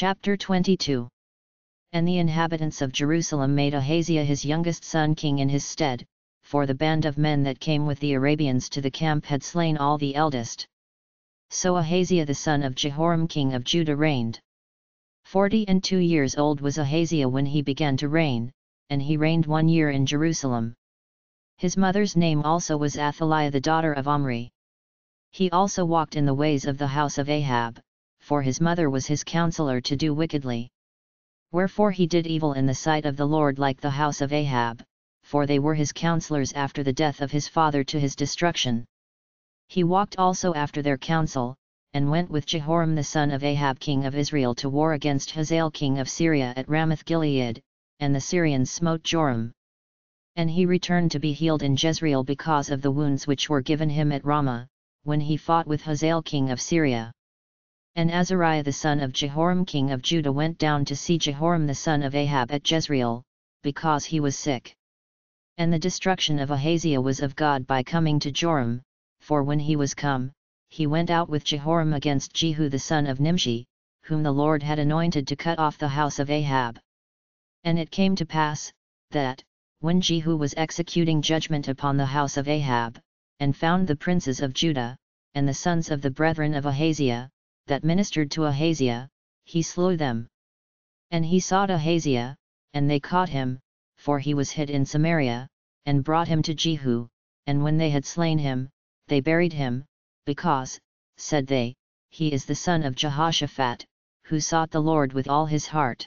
Chapter 22 And the inhabitants of Jerusalem made Ahaziah his youngest son king in his stead, for the band of men that came with the Arabians to the camp had slain all the eldest. So Ahaziah the son of Jehoram king of Judah reigned. Forty and two years old was Ahaziah when he began to reign, and he reigned one year in Jerusalem. His mother's name also was Athaliah the daughter of Omri. He also walked in the ways of the house of Ahab, for his mother was his counselor to do wickedly. Wherefore he did evil in the sight of the Lord like the house of Ahab, for they were his counselors after the death of his father to his destruction. He walked also after their counsel, and went with Jehoram the son of Ahab king of Israel to war against Hazael king of Syria at Ramoth Gilead, and the Syrians smote Joram. And he returned to be healed in Jezreel because of the wounds which were given him at Ramah, when he fought with Hazael king of Syria. And Azariah the son of Jehoram king of Judah went down to see Jehoram the son of Ahab at Jezreel, because he was sick. And the destruction of Ahaziah was of God by coming to Joram, for when he was come, he went out with Jehoram against Jehu the son of Nimshi, whom the Lord had anointed to cut off the house of Ahab. And it came to pass, that, when Jehu was executing judgment upon the house of Ahab, and found the princes of Judah, and the sons of the brethren of Ahaziah, that ministered to Ahaziah, he slew them. And he sought Ahaziah, and they caught him, for he was hid in Samaria, and brought him to Jehu, and when they had slain him, they buried him, because, said they, he is the son of Jehoshaphat, who sought the Lord with all his heart.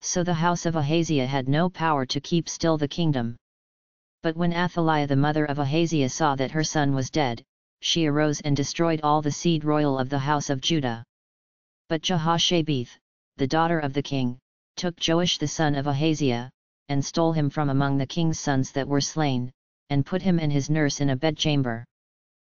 So the house of Ahaziah had no power to keep still the kingdom. But when Athaliah the mother of Ahaziah saw that her son was dead, she arose and destroyed all the seed royal of the house of Judah. But Jehoshabeath, the daughter of the king, took Joash the son of Ahaziah, and stole him from among the king's sons that were slain, and put him and his nurse in a bedchamber.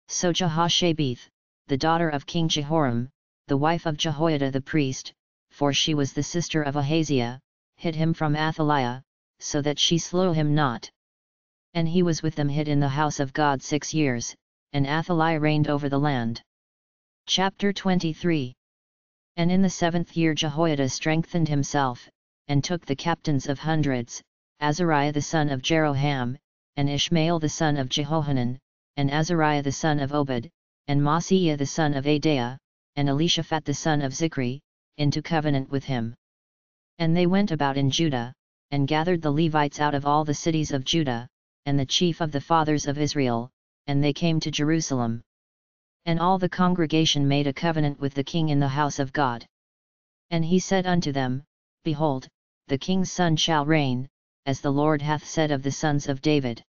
So Jehoshabeath, the daughter of King Jehoram, the wife of Jehoiada the priest, for she was the sister of Ahaziah, hid him from Athaliah, so that she slew him not. And he was with them hid in the house of God six years, and Athaliah reigned over the land. Chapter 23 And in the seventh year Jehoiada strengthened himself, and took the captains of hundreds, Azariah the son of Jeroham, and Ishmael the son of Jehohanan, and Azariah the son of Obed, and Maaseiah the son of Adaiah, and Elishaphat the son of Zichri, into covenant with him. And they went about in Judah, and gathered the Levites out of all the cities of Judah, and the chief of the fathers of Israel, and they came to Jerusalem. And all the congregation made a covenant with the king in the house of God. And he said unto them, Behold, the king's son shall reign, as the Lord hath said of the sons of David.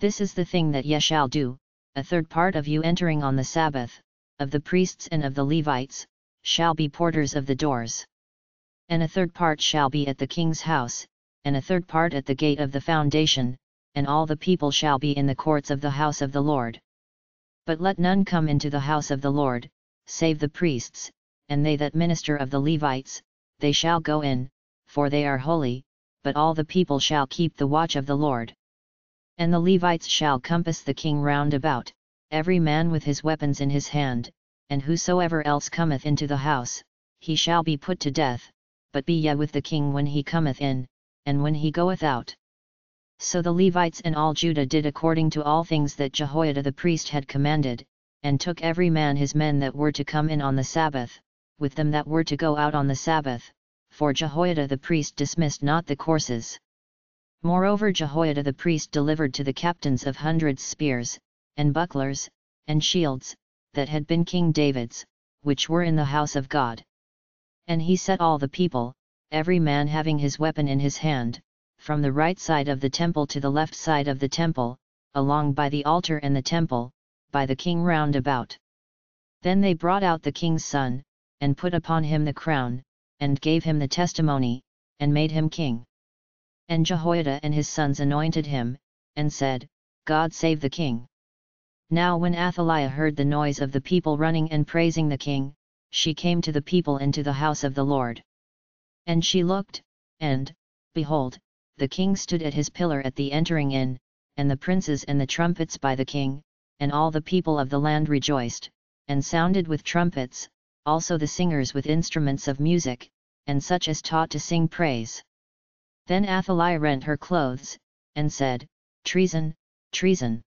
This is the thing that ye shall do, a third part of you entering on the Sabbath, of the priests and of the Levites, shall be porters of the doors. And a third part shall be at the king's house, and a third part at the gate of the foundation, and all the people shall be in the courts of the house of the Lord. But let none come into the house of the Lord, save the priests, and they that minister of the Levites, they shall go in, for they are holy, but all the people shall keep the watch of the Lord. And the Levites shall compass the king round about, every man with his weapons in his hand, and whosoever else cometh into the house, he shall be put to death, but be ye with the king when he cometh in, and when he goeth out. So the Levites and all Judah did according to all things that Jehoiada the priest had commanded, and took every man his men that were to come in on the Sabbath, with them that were to go out on the Sabbath, for Jehoiada the priest dismissed not the courses. Moreover Jehoiada the priest delivered to the captains of hundreds spears, and bucklers, and shields, that had been King David's, which were in the house of God. And he set all the people, every man having his weapon in his hand, from the right side of the temple to the left side of the temple, along by the altar and the temple, by the king round about. Then they brought out the king's son, and put upon him the crown, and gave him the testimony, and made him king. And Jehoiada and his sons anointed him, and said, God save the king. Now when Athaliah heard the noise of the people running and praising the king, she came to the people into the house of the Lord. And she looked, and, behold, the king stood at his pillar at the entering in, and the princes and the trumpets by the king, and all the people of the land rejoiced, and sounded with trumpets, also the singers with instruments of music, and such as taught to sing praise. Then Athaliah rent her clothes, and said, Treason, treason.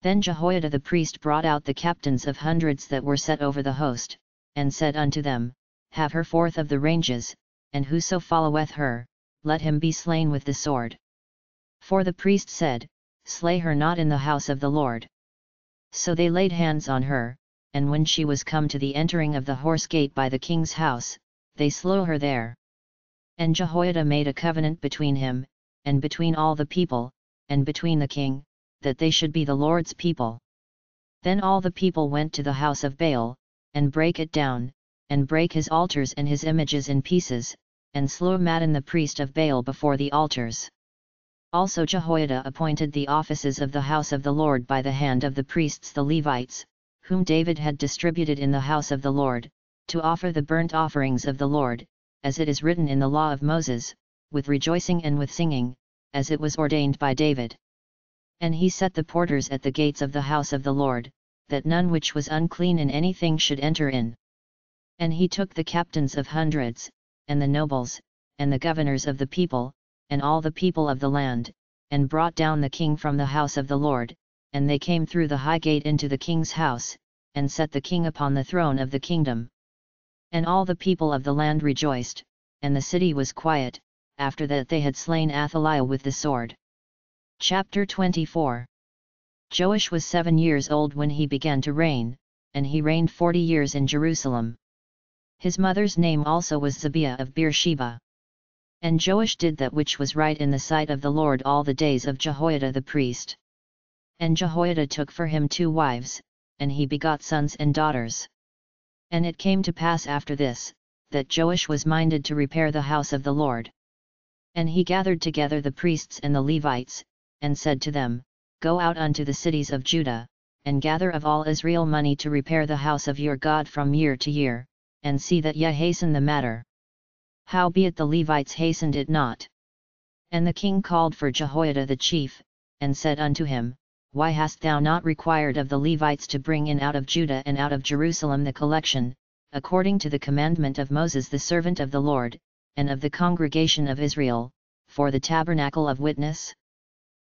Then Jehoiada the priest brought out the captains of hundreds that were set over the host, and said unto them, Have her forth of the ranges, and whoso followeth her, let him be slain with the sword. For the priest said, Slay her not in the house of the Lord. So they laid hands on her, and when she was come to the entering of the horse gate by the king's house, they slew her there. And Jehoiada made a covenant between him, and between all the people, and between the king, that they should be the Lord's people. Then all the people went to the house of Baal, and brake it down, and brake his altars and his images in pieces, and slew Mattan the priest of Baal before the altars. Also Jehoiada appointed the offices of the house of the Lord by the hand of the priests the Levites, whom David had distributed in the house of the Lord, to offer the burnt offerings of the Lord, as it is written in the law of Moses, with rejoicing and with singing, as it was ordained by David. And he set the porters at the gates of the house of the Lord, that none which was unclean in anything should enter in. And he took the captains of hundreds, and the nobles, and the governors of the people, and all the people of the land, and brought down the king from the house of the Lord, and they came through the high gate into the king's house, and set the king upon the throne of the kingdom. And all the people of the land rejoiced, and the city was quiet, after that they had slain Athaliah with the sword. Chapter 24 Joash was seven years old when he began to reign, and he reigned forty years in Jerusalem. His mother's name also was Zibiah of Beersheba. And Joash did that which was right in the sight of the Lord all the days of Jehoiada the priest. And Jehoiada took for him two wives, and he begot sons and daughters. And it came to pass after this, that Joash was minded to repair the house of the Lord. And he gathered together the priests and the Levites, and said to them, Go out unto the cities of Judah, and gather of all Israel money to repair the house of your God from year to year, and see that ye hasten the matter. Howbeit the Levites hastened it not. And the king called for Jehoiada the chief, and said unto him, Why hast thou not required of the Levites to bring in out of Judah and out of Jerusalem the collection, according to the commandment of Moses the servant of the Lord, and of the congregation of Israel, for the tabernacle of witness?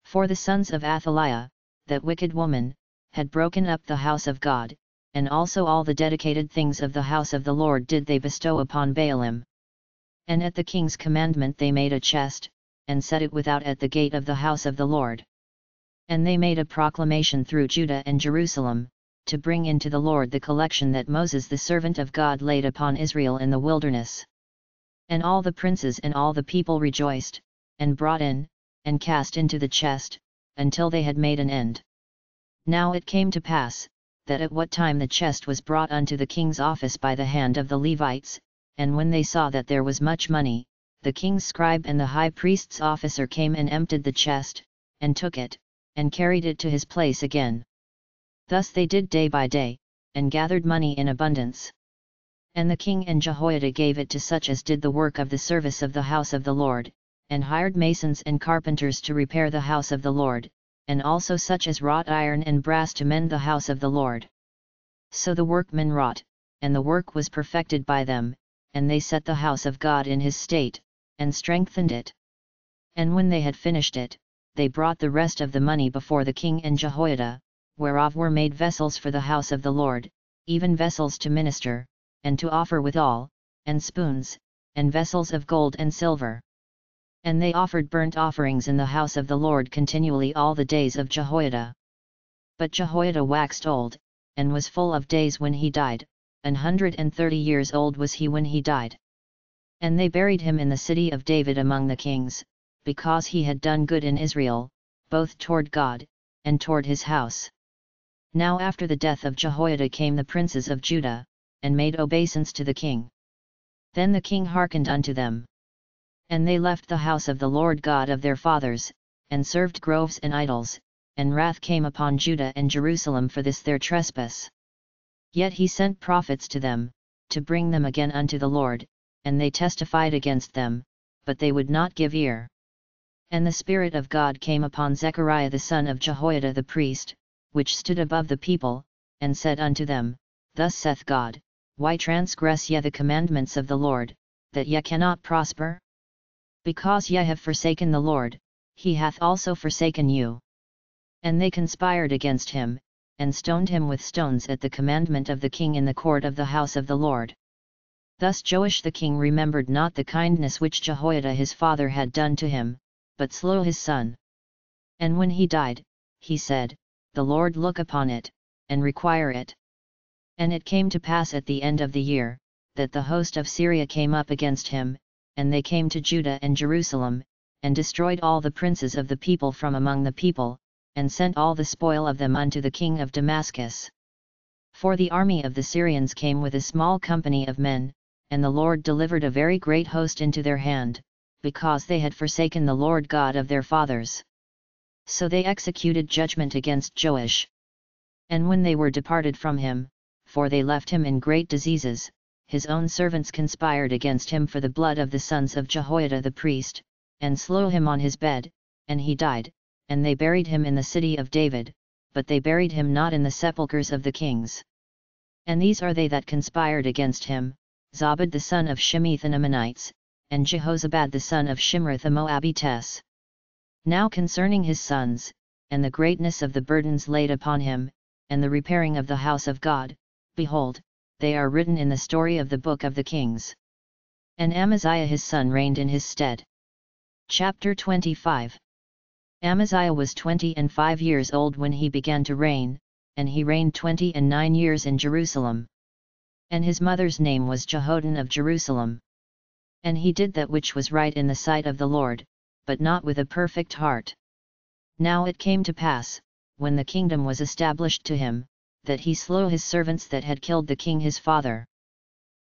For the sons of Athaliah, that wicked woman, had broken up the house of God, and also all the dedicated things of the house of the Lord did they bestow upon Baalim. And at the king's commandment they made a chest, and set it without at the gate of the house of the Lord. And they made a proclamation through Judah and Jerusalem, to bring into the Lord the collection that Moses the servant of God laid upon Israel in the wilderness. And all the princes and all the people rejoiced, and brought in, and cast into the chest, until they had made an end. Now it came to pass, that at what time the chest was brought unto the king's office by the hand of the Levites, and when they saw that there was much money, the king's scribe and the high priest's officer came and emptied the chest, and took it, and carried it to his place again. Thus they did day by day, and gathered money in abundance. And the king and Jehoiada gave it to such as did the work of the service of the house of the Lord, and hired masons and carpenters to repair the house of the Lord, and also such as wrought iron and brass to mend the house of the Lord. So the workmen wrought, and the work was perfected by them, and they set the house of God in his state, and strengthened it. And when they had finished it, they brought the rest of the money before the king and Jehoiada, whereof were made vessels for the house of the Lord, even vessels to minister, and to offer withal, and spoons, and vessels of gold and silver. And they offered burnt offerings in the house of the Lord continually all the days of Jehoiada. But Jehoiada waxed old, and was full of days when he died, an hundred and thirty years old was he when he died. And they buried him in the city of David among the kings, because he had done good in Israel, both toward God, and toward his house. Now after the death of Jehoiada came the princes of Judah, and made obeisance to the king. Then the king hearkened unto them. And they left the house of the Lord God of their fathers, and served groves and idols, and wrath came upon Judah and Jerusalem for this their trespass. Yet he sent prophets to them, to bring them again unto the Lord, and they testified against them, but they would not give ear. And the Spirit of God came upon Zechariah the son of Jehoiada the priest, which stood above the people, and said unto them, Thus saith God, why transgress ye the commandments of the Lord, that ye cannot prosper? Because ye have forsaken the Lord, he hath also forsaken you. And they conspired against him, and stoned him with stones at the commandment of the king in the court of the house of the Lord. Thus Joash the king remembered not the kindness which Jehoiada his father had done to him, but slew his son. And when he died, he said, The Lord look upon it, and require it. And it came to pass at the end of the year, that the host of Syria came up against him, and they came to Judah and Jerusalem, and destroyed all the princes of the people from among the people, and sent all the spoil of them unto the king of Damascus. For the army of the Syrians came with a small company of men, and the Lord delivered a very great host into their hand, because they had forsaken the Lord God of their fathers. So they executed judgment against Joash. And when they were departed from him, for they left him in great diseases, his own servants conspired against him for the blood of the sons of Jehoiada the priest, and slew him on his bed, and he died, and they buried him in the city of David, but they buried him not in the sepulchres of the kings. And these are they that conspired against him, Zabad the son of Shimeath an Ammonites, and Jehozabad the son of Shimrith a Moabitess. Now concerning his sons, and the greatness of the burdens laid upon him, and the repairing of the house of God, behold, they are written in the story of the book of the kings. And Amaziah his son reigned in his stead. Chapter 25 Amaziah was twenty and five years old when he began to reign, and he reigned twenty and nine years in Jerusalem. And his mother's name was Jehoaddan of Jerusalem. And he did that which was right in the sight of the Lord, but not with a perfect heart. Now it came to pass, when the kingdom was established to him, that he slew his servants that had killed the king his father.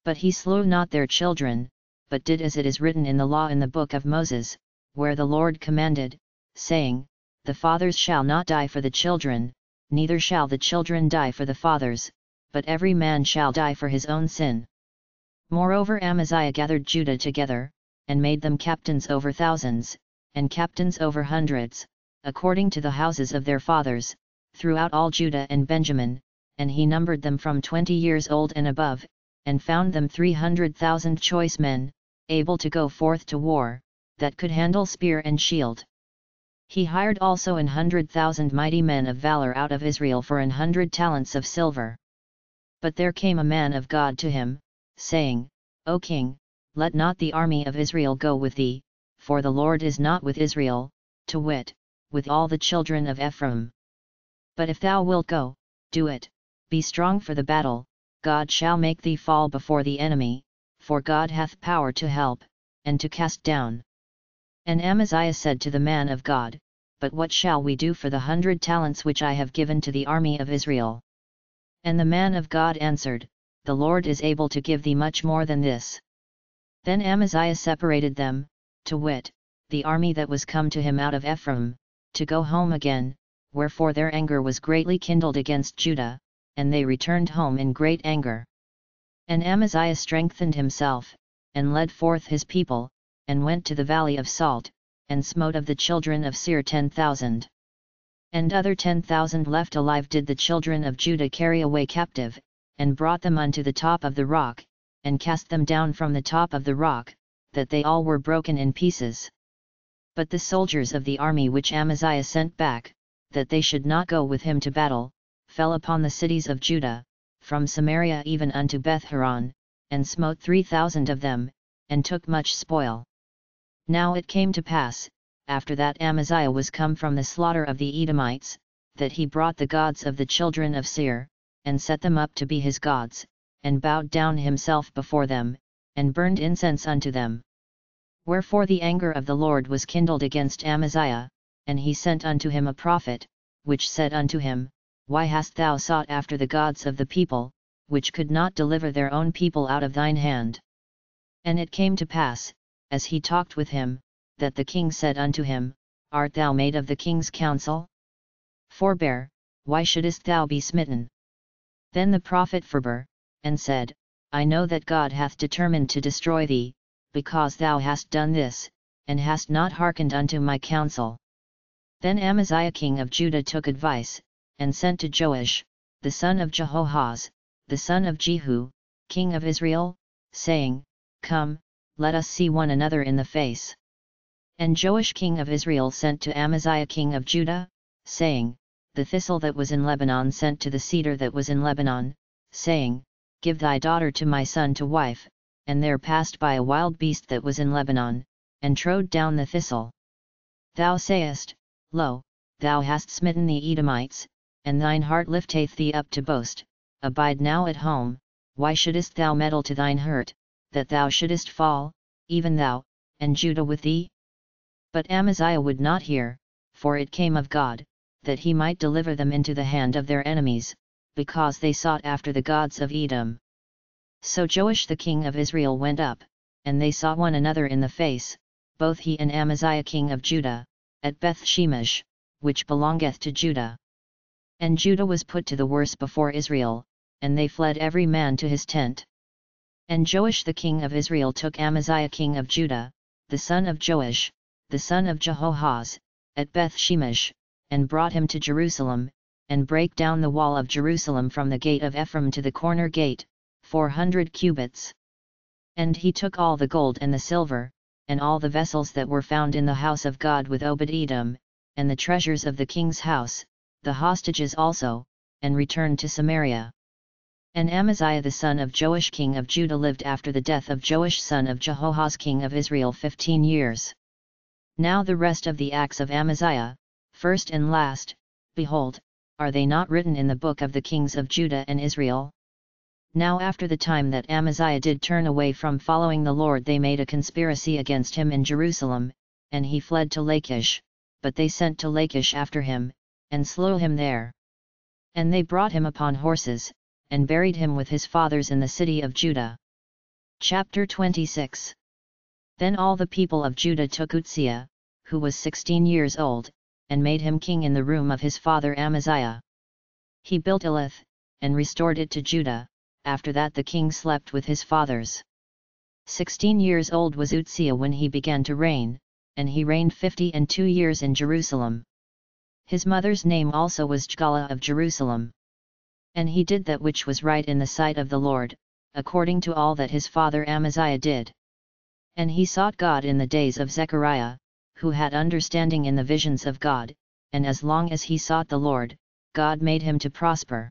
But he slew not their children, but did as it is written in the law in the book of Moses, where the Lord commanded, saying, The fathers shall not die for the children, neither shall the children die for the fathers, but every man shall die for his own sin. Moreover Amaziah gathered Judah together, and made them captains over thousands, and captains over hundreds, according to the houses of their fathers, throughout all Judah and Benjamin, and he numbered them from twenty years old and above, and found them three hundred thousand choice men, able to go forth to war, that could handle spear and shield. He hired also an hundred thousand mighty men of valor out of Israel for an hundred talents of silver. But there came a man of God to him, saying, O king, let not the army of Israel go with thee, for the Lord is not with Israel, to wit, with all the children of Ephraim. But if thou wilt go, do it, be strong for the battle, God shall make thee fall before the enemy, for God hath power to help, and to cast down. And Amaziah said to the man of God, But what shall we do for the hundred talents which I have given to the army of Israel? And the man of God answered, The Lord is able to give thee much more than this. Then Amaziah separated them, to wit, the army that was come to him out of Ephraim, to go home again, wherefore their anger was greatly kindled against Judah, and they returned home in great anger. And Amaziah strengthened himself, and led forth his people, and went to the valley of Salt, and smote of the children of Seir ten thousand. And other ten thousand left alive did the children of Judah carry away captive, and brought them unto the top of the rock, and cast them down from the top of the rock, that they all were broken in pieces. But the soldiers of the army which Amaziah sent back, that they should not go with him to battle, fell upon the cities of Judah, from Samaria even unto Beth-horon, and smote three thousand of them, and took much spoil. Now it came to pass, after that Amaziah was come from the slaughter of the Edomites, that he brought the gods of the children of Seir, and set them up to be his gods, and bowed down himself before them, and burned incense unto them. Wherefore the anger of the Lord was kindled against Amaziah, and he sent unto him a prophet, which said unto him, why hast thou sought after the gods of the people, which could not deliver their own people out of thine hand? And it came to pass, as he talked with him, that the king said unto him, Art thou made of the king's counsel? Forbear, why shouldest thou be smitten? Then the prophet forbore, and said, I know that God hath determined to destroy thee, because thou hast done this, and hast not hearkened unto my counsel. Then Amaziah king of Judah took advice, and sent to Joash, the son of Jehoahaz, the son of Jehu, king of Israel, saying, Come, let us see one another in the face. And Joash king of Israel sent to Amaziah king of Judah, saying, The thistle that was in Lebanon sent to the cedar that was in Lebanon, saying, Give thy daughter to my son to wife, and there passed by a wild beast that was in Lebanon, and trode down the thistle. Thou sayest, Lo, thou hast smitten the Edomites, and thine heart lifteth thee up to boast, abide now at home, why shouldest thou meddle to thine hurt, that thou shouldest fall, even thou, and Judah with thee? But Amaziah would not hear, for it came of God, that he might deliver them into the hand of their enemies, because they sought after the gods of Edom. So Joash the king of Israel went up, and they saw one another in the face, both he and Amaziah king of Judah, at Beth Shemesh, which belongeth to Judah. And Judah was put to the worse before Israel, and they fled every man to his tent. And Joash the king of Israel took Amaziah king of Judah, the son of Joash, the son of Jehoahaz, at Beth Shemesh, and brought him to Jerusalem, and brake down the wall of Jerusalem from the gate of Ephraim to the corner gate, four hundred cubits. And he took all the gold and the silver, and all the vessels that were found in the house of God with Obed-Edom, and the treasures of the king's house, the hostages also, and returned to Samaria. And Amaziah the son of Joash king of Judah lived after the death of Joash son of Jehoahaz king of Israel fifteen years. Now the rest of the acts of Amaziah, first and last, behold, are they not written in the book of the kings of Judah and Israel? Now after the time that Amaziah did turn away from following the Lord they made a conspiracy against him in Jerusalem, and he fled to Lachish, but they sent to Lachish after him, and slew him there. And they brought him upon horses, and buried him with his fathers in the city of Judah. Chapter 26 Then all the people of Judah took Uzziah, who was sixteen years old, and made him king in the room of his father Amaziah. He built Elath, and restored it to Judah, after that the king slept with his fathers. Sixteen years old was Uzziah when he began to reign, and he reigned fifty and two years in Jerusalem. His mother's name also was Jecoliah of Jerusalem. And he did that which was right in the sight of the Lord, according to all that his father Amaziah did. And he sought God in the days of Zechariah, who had understanding in the visions of God, and as long as he sought the Lord, God made him to prosper.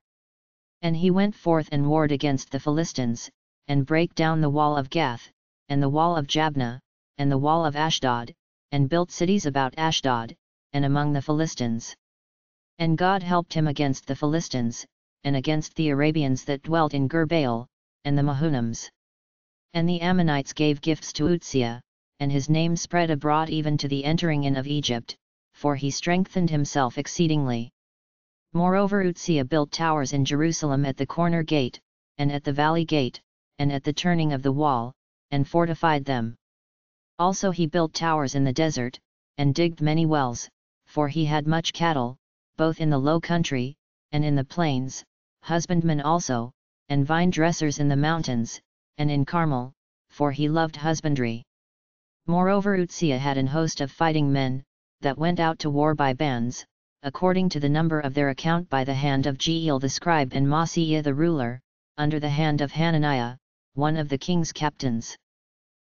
And he went forth and warred against the Philistines, and brake down the wall of Gath, and the wall of Jabneh, and the wall of Ashdod, and built cities about Ashdod, and among the Philistines. And God helped him against the Philistines, and against the Arabians that dwelt in Gurbaal, and the Mehunims. And the Ammonites gave gifts to Uzziah, and his name spread abroad even to the entering in of Egypt, for he strengthened himself exceedingly. Moreover Uzziah built towers in Jerusalem at the corner gate, and at the valley gate, and at the turning of the wall, and fortified them. Also he built towers in the desert, and digged many wells, for he had much cattle, both in the low country, and in the plains, husbandmen also, and vine dressers in the mountains, and in Carmel, for he loved husbandry. Moreover Uzziah had an host of fighting men, that went out to war by bands, according to the number of their account by the hand of Jeiel the scribe and Maaseiah the ruler, under the hand of Hananiah, one of the king's captains.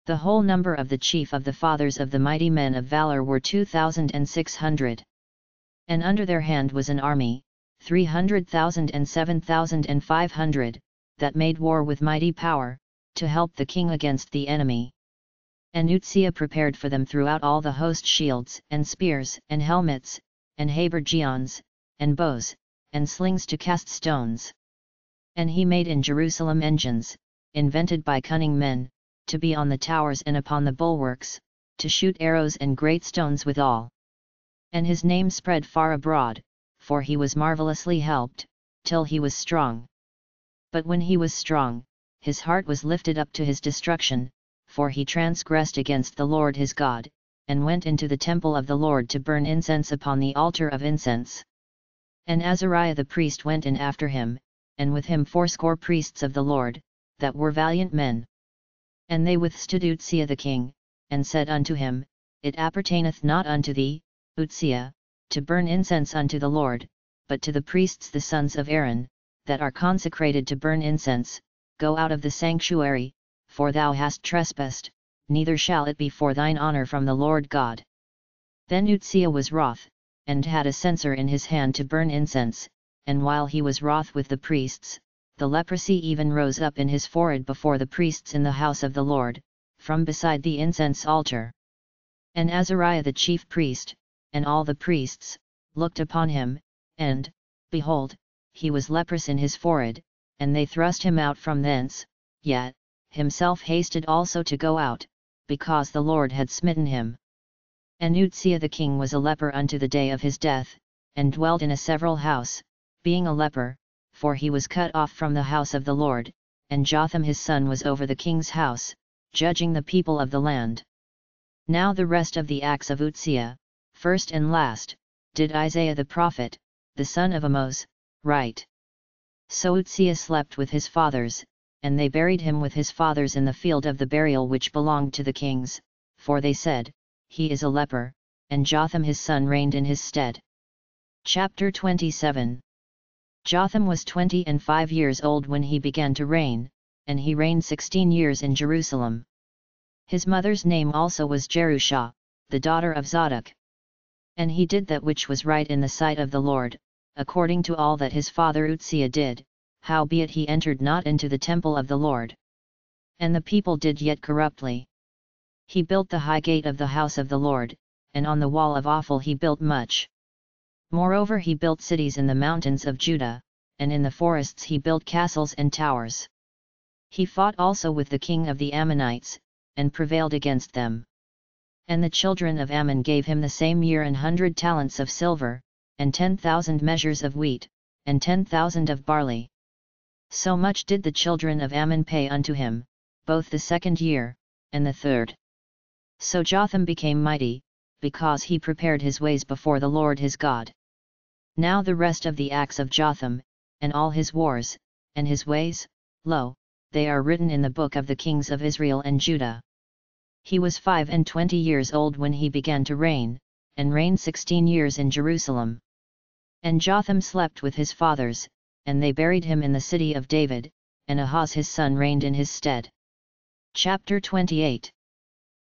The whole number of the chief of the fathers of the mighty men of valor were two thousand and six hundred. And under their hand was an army, three hundred thousand and seven thousand and five hundred, that made war with mighty power, to help the king against the enemy. And Uzziah prepared for them throughout all the host shields, and spears, and helmets, and habergeons, and bows, and slings to cast stones. And he made in Jerusalem engines, invented by cunning men, to be on the towers and upon the bulwarks, to shoot arrows and great stones withal. And his name spread far abroad, for he was marvellously helped, till he was strong. But when he was strong, his heart was lifted up to his destruction, for he transgressed against the Lord his God, and went into the temple of the Lord to burn incense upon the altar of incense. And Azariah the priest went in after him, and with him fourscore priests of the Lord, that were valiant men. And they withstood Uzziah the king, and said unto him, It appertaineth not unto thee, Uzziah, to burn incense unto the Lord, but to the priests the sons of Aaron, that are consecrated to burn incense, Go out of the sanctuary, for thou hast trespassed, neither shall it be for thine honor from the Lord God. Then Uzziah was wroth, and had a censer in his hand to burn incense, and while he was wroth with the priests, the leprosy even rose up in his forehead before the priests in the house of the Lord, from beside the incense altar. And Azariah the chief priest, and all the priests, looked upon him, and, behold, he was leprous in his forehead, and they thrust him out from thence, yet, himself hasted also to go out, because the Lord had smitten him. And Uzziah the king was a leper unto the day of his death, and dwelt in a several house, being a leper, for he was cut off from the house of the Lord, and Jotham his son was over the king's house, judging the people of the land. Now the rest of the acts of Uzziah, first and last, did Isaiah the prophet, the son of Amos, write. So Uzziah slept with his fathers, and they buried him with his fathers in the field of the burial which belonged to the kings, for they said, he is a leper, and Jotham his son reigned in his stead. Chapter 27 Jotham was twenty and five years old when he began to reign, and he reigned sixteen years in Jerusalem. His mother's name also was Jerusha, the daughter of Zadok. And he did that which was right in the sight of the Lord, according to all that his father Uzziah did, howbeit he entered not into the temple of the Lord. And the people did yet corruptly. He built the high gate of the house of the Lord, and on the wall of Ophel he built much. Moreover he built cities in the mountains of Judah, and in the forests he built castles and towers. He fought also with the king of the Ammonites, and prevailed against them. And the children of Ammon gave him the same year an hundred talents of silver, and ten thousand measures of wheat, and ten thousand of barley. So much did the children of Ammon pay unto him, both the second year, and the third. So Jotham became mighty, because he prepared his ways before the Lord his God. Now the rest of the acts of Jotham, and all his wars, and his ways, lo, they are written in the book of the kings of Israel and Judah. He was five and twenty years old when he began to reign, and reigned sixteen years in Jerusalem. And Jotham slept with his fathers, and they buried him in the city of David, and Ahaz his son reigned in his stead. Chapter 28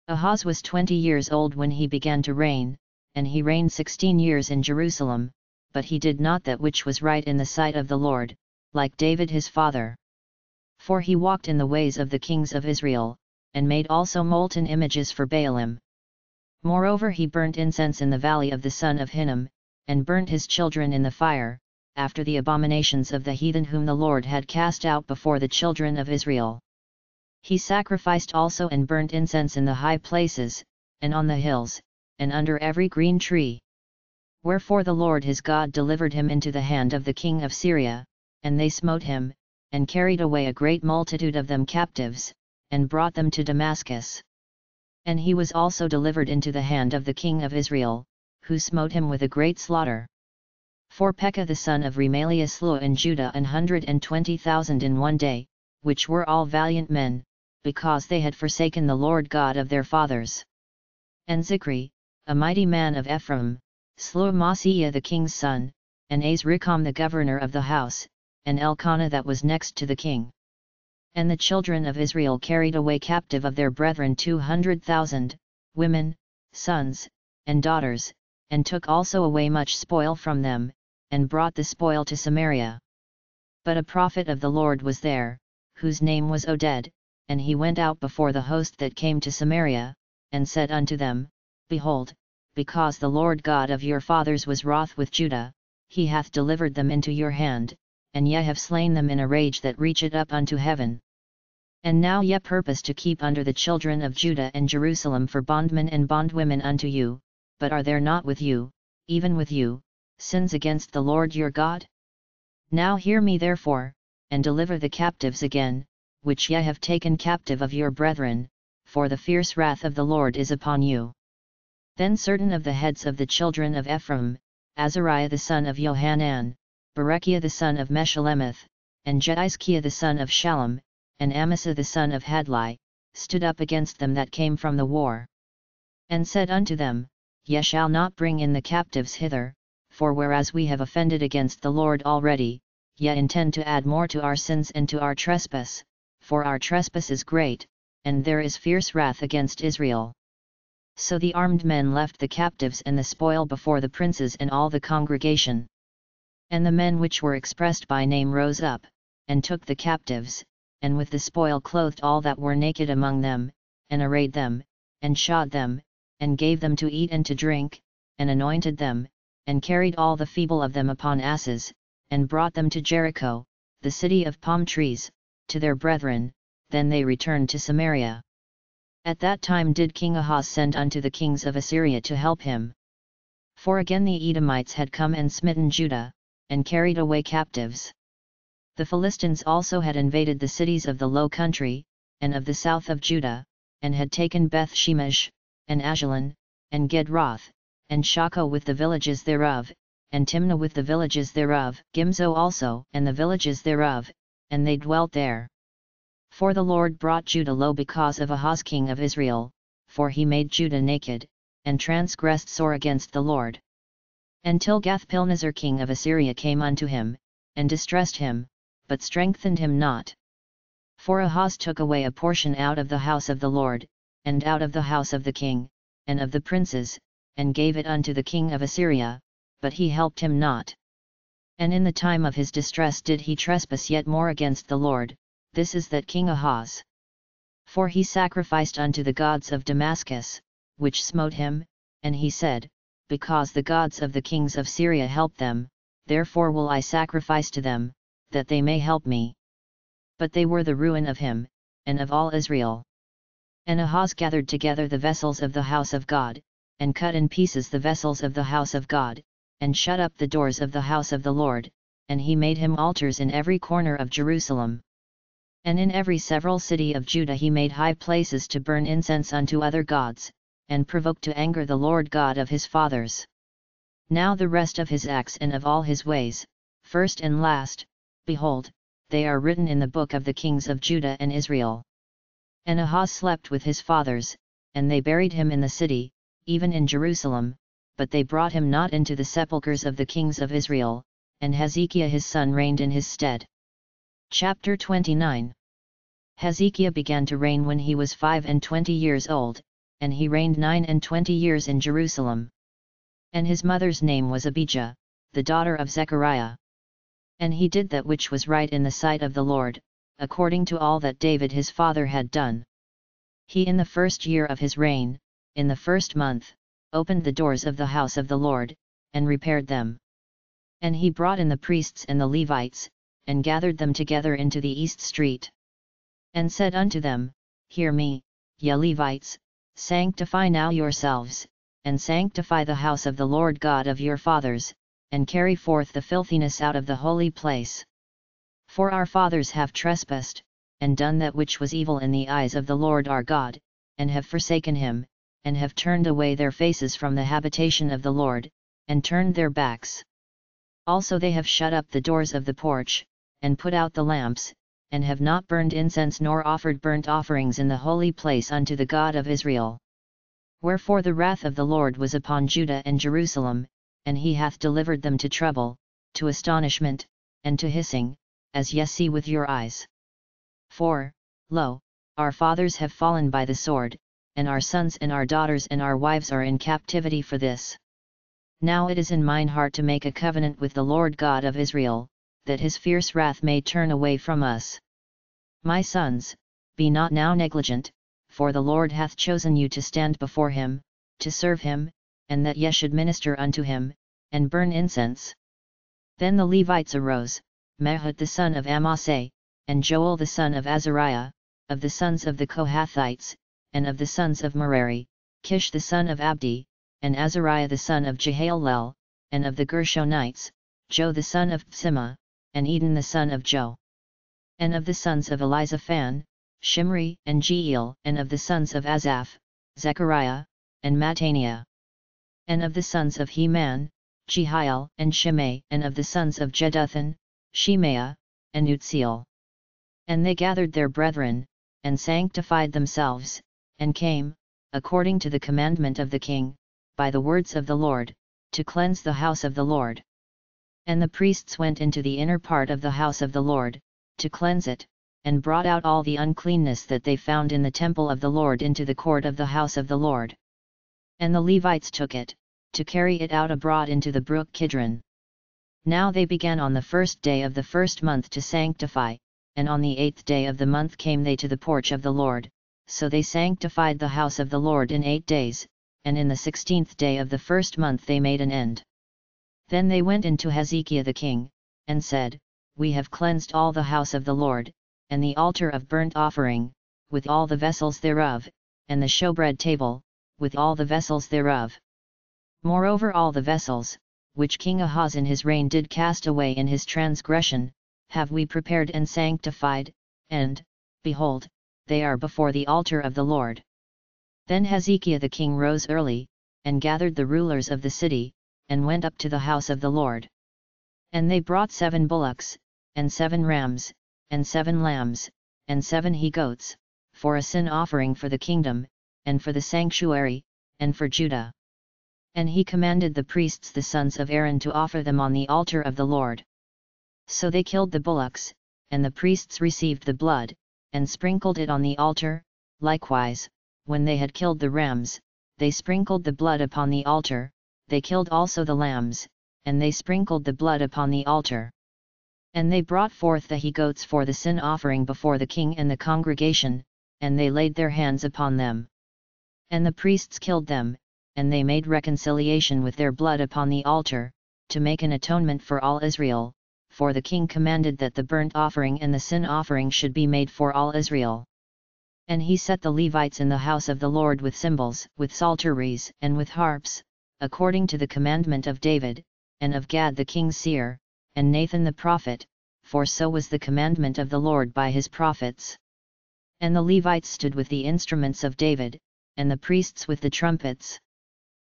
Ahaz was twenty years old when he began to reign, and he reigned sixteen years in Jerusalem, but he did not that which was right in the sight of the Lord, like David his father. For he walked in the ways of the kings of Israel, and made also molten images for Baalim. Moreover he burnt incense in the valley of the son of Hinnom, and burnt his children in the fire, after the abominations of the heathen whom the Lord had cast out before the children of Israel. He sacrificed also and burnt incense in the high places, and on the hills, and under every green tree. Wherefore the Lord his God delivered him into the hand of the king of Syria, and they smote him, and carried away a great multitude of them captives, and brought them to Damascus. And he was also delivered into the hand of the king of Israel, who smote him with a great slaughter. For Pekah the son of Remaliah slew in Judah an hundred and twenty thousand in one day, which were all valiant men, because they had forsaken the Lord God of their fathers. And Zichri, a mighty man of Ephraim, slew Maaseiah the king's son, and Azrikam the governor of the house, and Elkanah that was next to the king. And the children of Israel carried away captive of their brethren two hundred thousand, women, sons, and daughters, and took also away much spoil from them, and brought the spoil to Samaria. But a prophet of the Lord was there, whose name was Oded, and he went out before the host that came to Samaria, and said unto them, Behold, because the Lord God of your fathers was wroth with Judah, he hath delivered them into your hand, and ye have slain them in a rage that reacheth up unto heaven. And now ye purpose to keep under the children of Judah and Jerusalem for bondmen and bondwomen unto you, but are there not with you, even with you, sins against the Lord your God? Now hear me therefore, and deliver the captives again, which ye have taken captive of your brethren, for the fierce wrath of the Lord is upon you. Then certain of the heads of the children of Ephraim, Azariah the son of Johanan, Berechiah the son of Meshillemoth, and Jehizkiah the son of Shallum, and Amasa the son of Hadlai, stood up against them that came from the war. And said unto them, Ye shall not bring in the captives hither, for whereas we have offended against the Lord already, ye intend to add more to our sins and to our trespass, for our trespass is great, and there is fierce wrath against Israel. So the armed men left the captives and the spoil before the princes and all the congregation. And the men which were expressed by name rose up, and took the captives, and with the spoil clothed all that were naked among them, and arrayed them, and shod them, and gave them to eat and to drink, and anointed them, and carried all the feeble of them upon asses, and brought them to Jericho, the city of palm trees, to their brethren, then they returned to Samaria. At that time did King Ahaz send unto the kings of Assyria to help him. For again the Edomites had come and smitten Judah, and carried away captives. The Philistines also had invaded the cities of the low country, and of the south of Judah, and had taken Beth Shemesh, and Ajalon, and Gederoth, and Shochoh with the villages thereof, and Timnah with the villages thereof, Gimzo also, and the villages thereof, and they dwelt there. For the Lord brought Judah low because of Ahaz king of Israel, for he made Judah naked, and transgressed sore against the Lord. Until Gathpilneser king of Assyria came unto him, and distressed him, but strengthened him not. For Ahaz took away a portion out of the house of the Lord, and out of the house of the king, and of the princes, and gave it unto the king of Assyria, but he helped him not. And in the time of his distress did he trespass yet more against the Lord, this is that King Ahaz. For he sacrificed unto the gods of Damascus, which smote him, and he said, Because the gods of the kings of Syria help them, therefore will I sacrifice to them, that they may help me. But they were the ruin of him, and of all Israel. And Ahaz gathered together the vessels of the house of God, and cut in pieces the vessels of the house of God, and shut up the doors of the house of the Lord, and he made him altars in every corner of Jerusalem. And in every several city of Judah he made high places to burn incense unto other gods, and provoked to anger the Lord God of his fathers. Now the rest of his acts and of all his ways, first and last, behold, they are written in the book of the kings of Judah and Israel. And Ahaz slept with his fathers, and they buried him in the city, even in Jerusalem, but they brought him not into the sepulchres of the kings of Israel, and Hezekiah his son reigned in his stead. Chapter 29 Hezekiah began to reign when he was five and twenty years old, and he reigned nine and twenty years in Jerusalem. And his mother's name was Abijah, the daughter of Zechariah. And he did that which was right in the sight of the Lord, according to all that David his father had done. He in the first year of his reign, in the first month, opened the doors of the house of the Lord, and repaired them. And he brought in the priests and the Levites, and gathered them together into the east street. And said unto them, Hear me, ye Levites, sanctify now yourselves, and sanctify the house of the Lord God of your fathers, and carry forth the filthiness out of the holy place. For our fathers have trespassed, and done that which was evil in the eyes of the Lord our God, and have forsaken him, and have turned away their faces from the habitation of the Lord, and turned their backs. Also they have shut up the doors of the porch, and put out the lamps, and have not burned incense nor offered burnt offerings in the holy place unto the God of Israel. Wherefore the wrath of the Lord was upon Judah and Jerusalem, and he hath delivered them to trouble, to astonishment, and to hissing, as ye see with your eyes. For, lo, our fathers have fallen by the sword, and our sons and our daughters and our wives are in captivity for this. Now it is in mine heart to make a covenant with the Lord God of Israel, that his fierce wrath may turn away from us. My sons, be not now negligent, for the Lord hath chosen you to stand before him, to serve him, and that ye should minister unto him, and burn incense. Then the Levites arose, Matthat the son of Amasai, and Joel the son of Azariah, of the sons of the Kohathites, and of the sons of Merari, Kish the son of Abdi, and Azariah the son of Jehalelel, and of the Gershonites, Joah the son of Zimmah, and Eden the son of Joah. And of the sons of Elizaphan, Shimri and Jeiel, and of the sons of Asaph, Zechariah, and Mattaniah. And of the sons of Heman, Jehiel and Shimei, and of the sons of Jeduthun, Shemaiah, and Uzziel. And they gathered their brethren, and sanctified themselves, and came, according to the commandment of the king, by the words of the Lord, to cleanse the house of the Lord. And the priests went into the inner part of the house of the Lord, to cleanse it, and brought out all the uncleanness that they found in the temple of the Lord into the court of the house of the Lord. And the Levites took it, to carry it out abroad into the brook Kidron. Now they began on the first day of the first month to sanctify, and on the eighth day of the month came they to the porch of the Lord, so they sanctified the house of the Lord in eight days, and in the sixteenth day of the first month they made an end. Then they went into Hezekiah the king, and said, We have cleansed all the house of the Lord, and the altar of burnt offering, with all the vessels thereof, and the showbread table, with all the vessels thereof. Moreover all the vessels, which King Ahaz in his reign did cast away in his transgression, have we prepared and sanctified, and, behold, they are before the altar of the Lord. Then Hezekiah the king rose early, and gathered the rulers of the city, and went up to the house of the Lord. And they brought seven bullocks, and seven rams, and seven lambs, and seven he-goats, for a sin offering for the kingdom, and for the sanctuary, and for Judah. And he commanded the priests the sons of Aaron to offer them on the altar of the Lord. So they killed the bullocks, and the priests received the blood, and sprinkled it on the altar, likewise, when they had killed the rams, they sprinkled the blood upon the altar, they killed also the lambs, and they sprinkled the blood upon the altar. And they brought forth the he-goats for the sin offering before the king and the congregation, and they laid their hands upon them. And the priests killed them, and they made reconciliation with their blood upon the altar, to make an atonement for all Israel, for the king commanded that the burnt offering and the sin offering should be made for all Israel. And he set the Levites in the house of the Lord with cymbals, with psalteries, and with harps, according to the commandment of David, and of Gad the king's seer, and Nathan the prophet, for so was the commandment of the Lord by his prophets. And the Levites stood with the instruments of David, and the priests with the trumpets.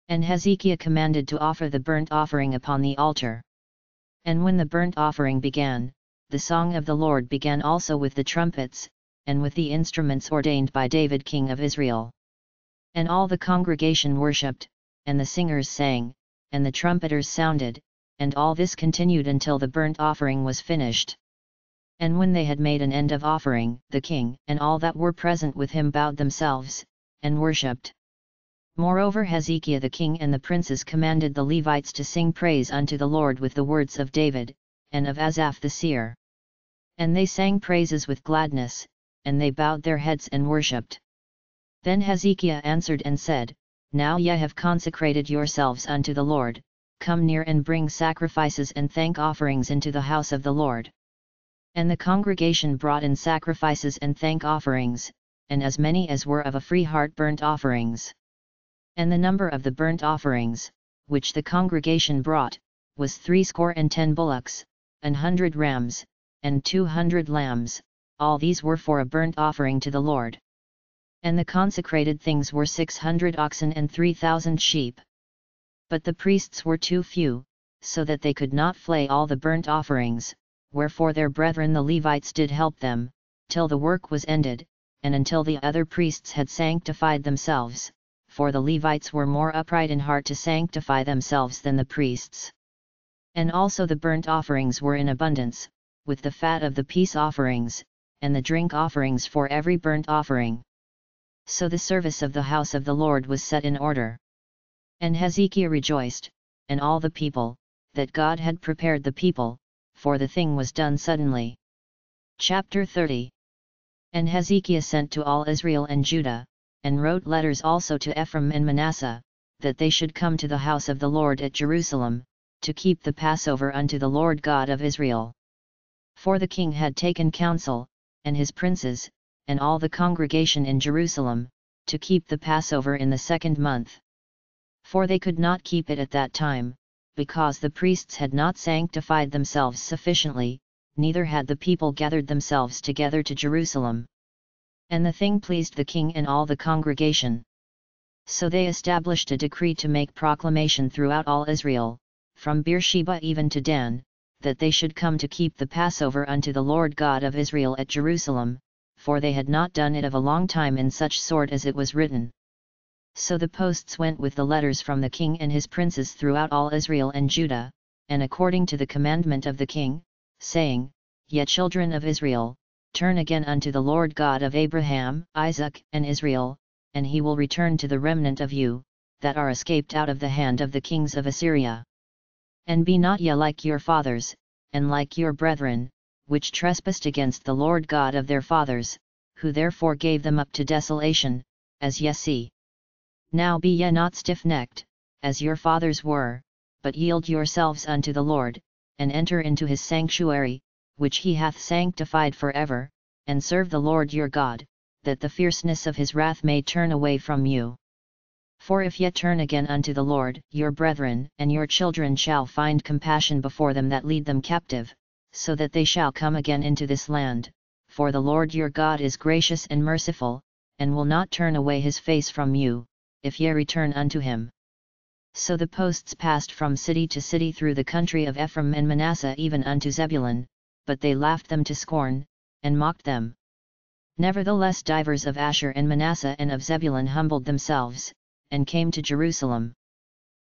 And Hezekiah commanded to offer the burnt offering upon the altar. And when the burnt offering began, the song of the Lord began also with the trumpets, and with the instruments ordained by David king of Israel. And all the congregation worshipped, and the singers sang, and the trumpeters sounded, and all this continued until the burnt offering was finished. And when they had made an end of offering, the king and all that were present with him bowed themselves, and worshipped. Moreover Hezekiah the king and the princes commanded the Levites to sing praise unto the Lord with the words of David, and of Asaph the seer. And they sang praises with gladness, and they bowed their heads and worshipped. Then Hezekiah answered and said, Now ye have consecrated yourselves unto the Lord, come near and bring sacrifices and thank offerings into the house of the Lord. And the congregation brought in sacrifices and thank offerings, and as many as were of a free heart burnt offerings and the number of the burnt offerings, which the congregation brought, was threescore and ten bullocks, an hundred rams, and two hundred lambs, all these were for a burnt offering to the Lord. And the consecrated things were six hundred oxen and three thousand sheep. But the priests were too few, so that they could not flay all the burnt offerings, wherefore their brethren the Levites did help them, till the work was ended, and until the other priests had sanctified themselves, for the Levites were more upright in heart to sanctify themselves than the priests. And also the burnt offerings were in abundance, with the fat of the peace offerings, and the drink offerings for every burnt offering. So the service of the house of the Lord was set in order. And Hezekiah rejoiced, and all the people, that God had prepared the people, for the thing was done suddenly. Chapter 30 And Hezekiah sent to all Israel and Judah, and wrote letters also to Ephraim and Manasseh, that they should come to the house of the Lord at Jerusalem, to keep the Passover unto the Lord God of Israel. For the king had taken counsel, and his princes, and all the congregation in Jerusalem, to keep the Passover in the second month. For they could not keep it at that time, because the priests had not sanctified themselves sufficiently, neither had the people gathered themselves together to Jerusalem and the thing pleased the king and all the congregation. So they established a decree to make proclamation throughout all Israel, from Beersheba even to Dan, that they should come to keep the Passover unto the Lord God of Israel at Jerusalem, for they had not done it of a long time in such sort as it was written. So the posts went with the letters from the king and his princes throughout all Israel and Judah, and according to the commandment of the king, saying, Ye children of Israel, Turn again unto the Lord God of Abraham, Isaac, and Israel, and he will return to the remnant of you, that are escaped out of the hand of the kings of Assyria. And be not ye like your fathers, and like your brethren, which trespassed against the Lord God of their fathers, who therefore gave them up to desolation, as ye see. Now be ye not stiff-necked, as your fathers were, but yield yourselves unto the Lord, and enter into his sanctuary, which he hath sanctified for ever, and serve the Lord your God, that the fierceness of his wrath may turn away from you. For if ye turn again unto the Lord, your brethren and your children shall find compassion before them that lead them captive, so that they shall come again into this land, for the Lord your God is gracious and merciful, and will not turn away his face from you, if ye return unto him. So the posts passed from city to city through the country of Ephraim and Manasseh even unto Zebulun, but they laughed them to scorn, and mocked them. Nevertheless divers of Asher and Manasseh and of Zebulun humbled themselves, and came to Jerusalem.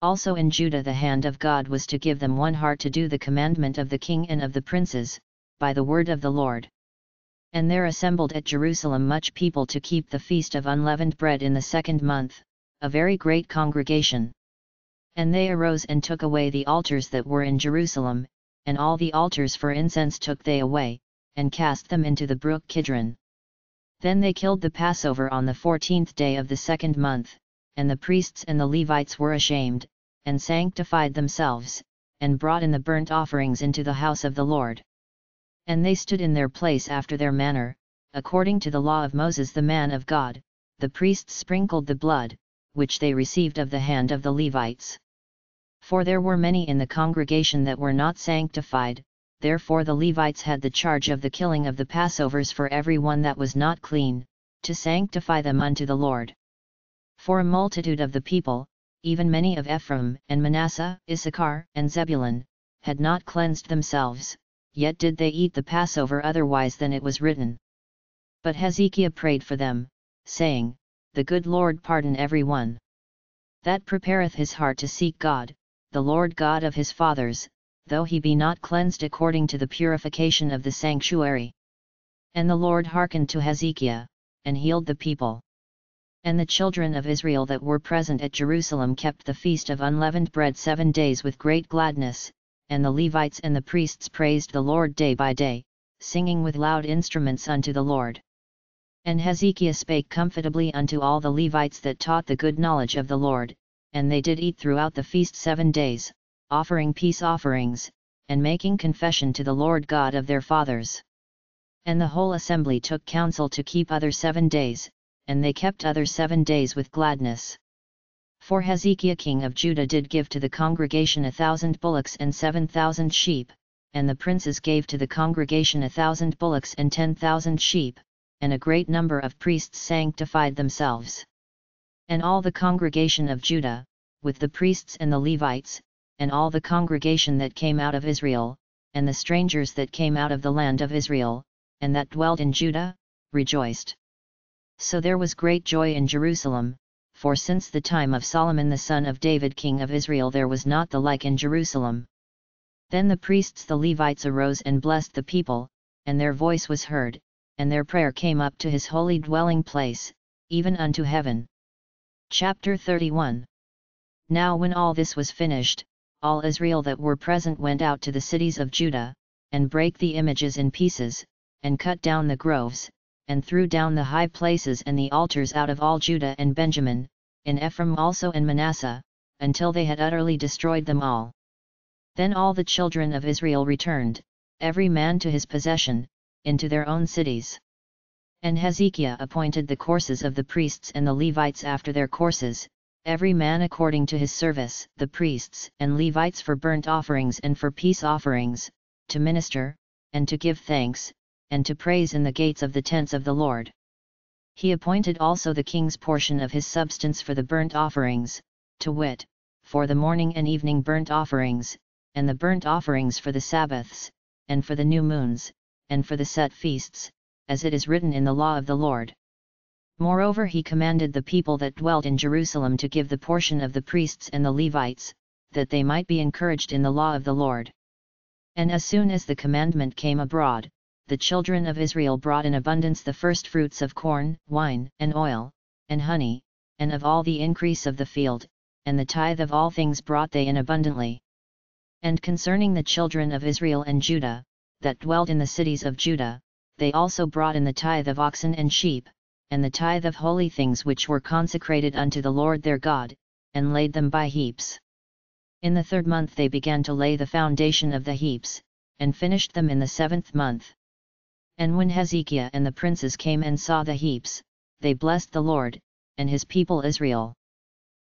Also in Judah the hand of God was to give them one heart to do the commandment of the king and of the princes, by the word of the Lord. And there assembled at Jerusalem much people to keep the feast of unleavened bread in the second month, a very great congregation. And they arose and took away the altars that were in Jerusalem, and all the altars for incense took they away, and cast them into the brook Kidron. Then they killed the Passover on the fourteenth day of the second month, and the priests and the Levites were ashamed, and sanctified themselves, and brought in the burnt offerings into the house of the Lord. And they stood in their place after their manner, according to the law of Moses the man of God, the priests sprinkled the blood, which they received of the hand of the Levites. For there were many in the congregation that were not sanctified, therefore the Levites had the charge of the killing of the Passovers for every one that was not clean, to sanctify them unto the Lord. For a multitude of the people, even many of Ephraim, and Manasseh, Issachar, and Zebulun, had not cleansed themselves, yet did they eat the Passover otherwise than it was written. But Hezekiah prayed for them, saying, The good Lord pardon every one. That prepareth his heart to seek God, the Lord God of his fathers, though he be not cleansed according to the purification of the sanctuary. And the Lord hearkened to Hezekiah, and healed the people. And the children of Israel that were present at Jerusalem kept the feast of unleavened bread seven days with great gladness, and the Levites and the priests praised the Lord day by day, singing with loud instruments unto the Lord. And Hezekiah spake comfortably unto all the Levites that taught the good knowledge of the Lord, and they did eat throughout the feast seven days, offering peace offerings, and making confession to the Lord God of their fathers. And the whole assembly took counsel to keep other seven days, and they kept other seven days with gladness. For Hezekiah king of Judah did give to the congregation a thousand bullocks and seven thousand sheep, and the princes gave to the congregation a thousand bullocks and ten thousand sheep, and a great number of priests sanctified themselves. And all the congregation of Judah, with the priests and the Levites, and all the congregation that came out of Israel, and the strangers that came out of the land of Israel, and that dwelt in Judah, rejoiced. So there was great joy in Jerusalem, for since the time of Solomon the son of David king of Israel there was not the like in Jerusalem. Then the priests the Levites arose and blessed the people, and their voice was heard, and their prayer came up to his holy dwelling place, even unto heaven. Chapter 31 Now when all this was finished, all Israel that were present went out to the cities of Judah, and brake the images in pieces, and cut down the groves, and threw down the high places and the altars out of all Judah and Benjamin, in Ephraim also and Manasseh, until they had utterly destroyed them all. Then all the children of Israel returned, every man to his possession, into their own cities. And Hezekiah appointed the courses of the priests and the Levites after their courses, every man according to his service, the priests and Levites for burnt offerings and for peace offerings, to minister, and to give thanks, and to praise in the gates of the tents of the Lord. He appointed also the king's portion of his substance for the burnt offerings, to wit, for the morning and evening burnt offerings, and the burnt offerings for the Sabbaths, and for the new moons, and for the set feasts, as it is written in the law of the Lord. Moreover he commanded the people that dwelt in Jerusalem to give the portion of the priests and the Levites, that they might be encouraged in the law of the Lord. And as soon as the commandment came abroad, the children of Israel brought in abundance the first fruits of corn, wine, and oil, and honey, and of all the increase of the field, and the tithe of all things brought they in abundantly. And concerning the children of Israel and Judah, that dwelt in the cities of Judah, they also brought in the tithe of oxen and sheep, and the tithe of holy things which were consecrated unto the Lord their God, and laid them by heaps. In the third month they began to lay the foundation of the heaps, and finished them in the seventh month. And when Hezekiah and the princes came and saw the heaps, they blessed the Lord, and his people Israel.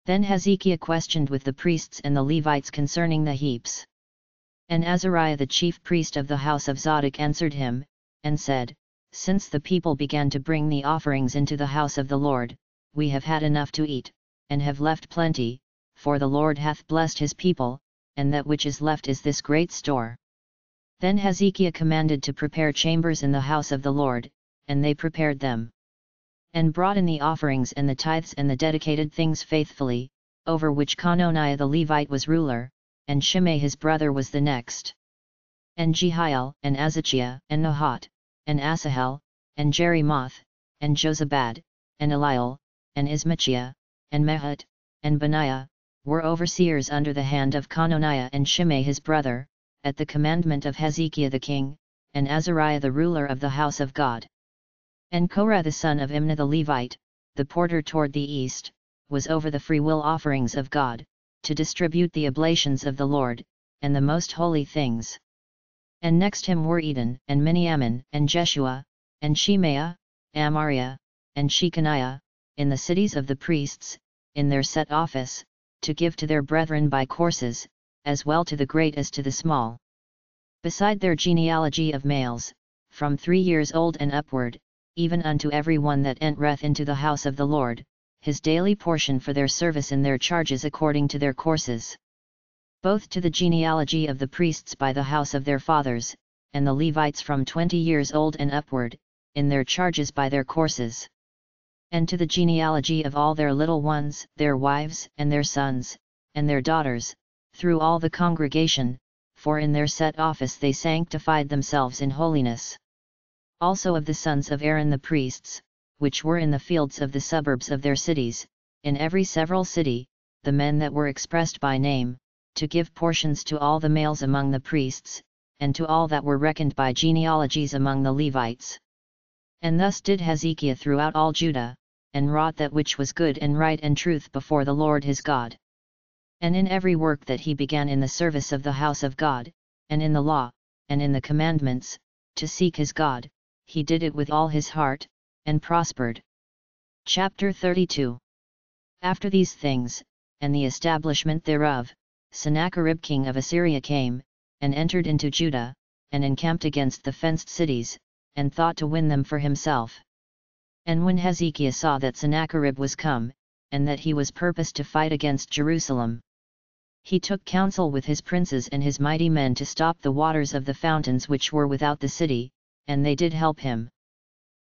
Then Hezekiah questioned with the priests and the Levites concerning the heaps. And Azariah the chief priest of the house of Zadok answered him, and said, Since the people began to bring the offerings into the house of the Lord, we have had enough to eat, and have left plenty, for the Lord hath blessed his people, and that which is left is this great store. Then Hezekiah commanded to prepare chambers in the house of the Lord, and they prepared them. And brought in the offerings and the tithes and the dedicated things faithfully, over which Cononiah the Levite was ruler, and Shimei his brother was the next. And Jehiel, and Azaziah, and Nahath, and Asahel, and Jerimoth, and Jozabad, and Eliel, and Ismachiah, and Mahath, and Benaiah, were overseers under the hand of Cononiah and Shimei his brother, at the commandment of Hezekiah the king, and Azariah the ruler of the house of God. And Kore the son of Imnah the Levite, the porter toward the east, was over the freewill offerings of God, to distribute the oblations of the Lord, and the most holy things. And next him were Eden, and Miniamin, and Jeshua, and Shemaiah, Amariah, and Shecaniah, in the cities of the priests, in their set office, to give to their brethren by courses, as well to the great as to the small. Beside their genealogy of males, from three years old and upward, even unto every one that entereth into the house of the Lord, his daily portion for their service in their charges according to their courses. Both to the genealogy of the priests by the house of their fathers, and the Levites from twenty years old and upward, in their charges by their courses. And to the genealogy of all their little ones, their wives, and their sons, and their daughters, through all the congregation, for in their set office they sanctified themselves in holiness. Also of the sons of Aaron the priests, which were in the fields of the suburbs of their cities, in every several city, the men that were expressed by name, to give portions to all the males among the priests, and to all that were reckoned by genealogies among the Levites. And thus did Hezekiah throughout all Judah, and wrought that which was good and right and truth before the Lord his God and in every work that he began in the service of the house of God, and in the law, and in the commandments, to seek his God, he did it with all his heart, and prospered. Chapter 32 After these things, and the establishment thereof, Sennacherib king of Assyria came, and entered into Judah, and encamped against the fenced cities, and thought to win them for himself. And when Hezekiah saw that Sennacherib was come, and that he was purposed to fight against Jerusalem, he took counsel with his princes and his mighty men to stop the waters of the fountains which were without the city, and they did help him.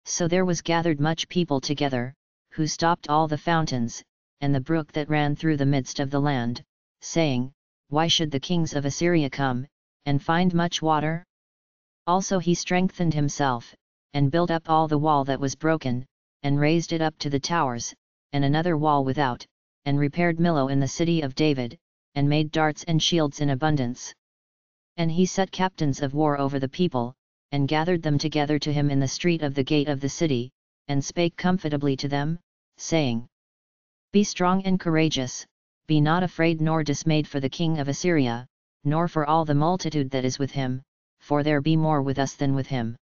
So there was gathered much people together, who stopped all the fountains, and the brook that ran through the midst of the land, saying, Why should the kings of Assyria come, and find much water? Also he strengthened himself, and built up all the wall that was broken, and raised it up to the towers, and another wall without, and repaired Millo in the city of David, and made darts and shields in abundance. And he set captains of war over the people, and gathered them together to him in the street of the gate of the city, and spake comfortably to them, saying, Be strong and courageous, be not afraid nor dismayed for the king of Assyria, nor for all the multitude that is with him, for there be more with us than with him.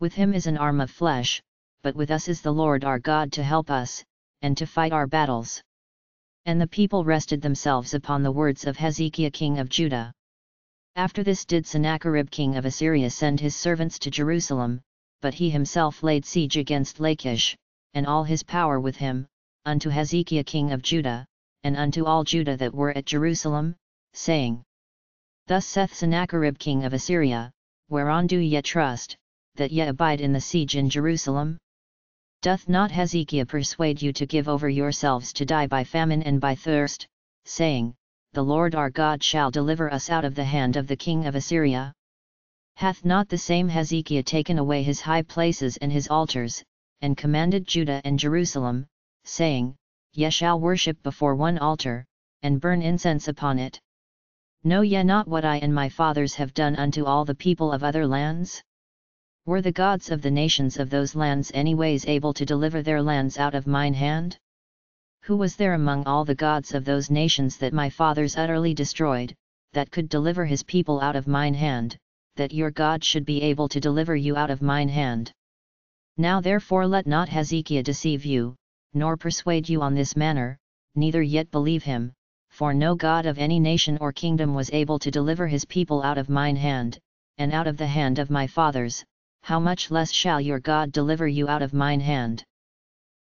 With him is an arm of flesh, but with us is the Lord our God to help us, and to fight our battles. And the people rested themselves upon the words of Hezekiah king of Judah. After this did Sennacherib king of Assyria send his servants to Jerusalem, but he himself laid siege against Lachish, and all his power with him, unto Hezekiah king of Judah, and unto all Judah that were at Jerusalem, saying, Thus saith Sennacherib king of Assyria, Whereon do ye trust, that ye abide in the siege in Jerusalem? Doth not Hezekiah persuade you to give over yourselves to die by famine and by thirst, saying, The Lord our God shall deliver us out of the hand of the king of Assyria? Hath not the same Hezekiah taken away his high places and his altars, and commanded Judah and Jerusalem, saying, Ye shall worship before one altar, and burn incense upon it? Know ye not what I and my fathers have done unto all the people of other lands? Were the gods of the nations of those lands anyways able to deliver their lands out of mine hand? Who was there among all the gods of those nations that my fathers utterly destroyed, that could deliver his people out of mine hand, that your God should be able to deliver you out of mine hand? Now therefore let not Hezekiah deceive you, nor persuade you on this manner, neither yet believe him, for no God of any nation or kingdom was able to deliver his people out of mine hand, and out of the hand of my fathers, how much less shall your God deliver you out of mine hand?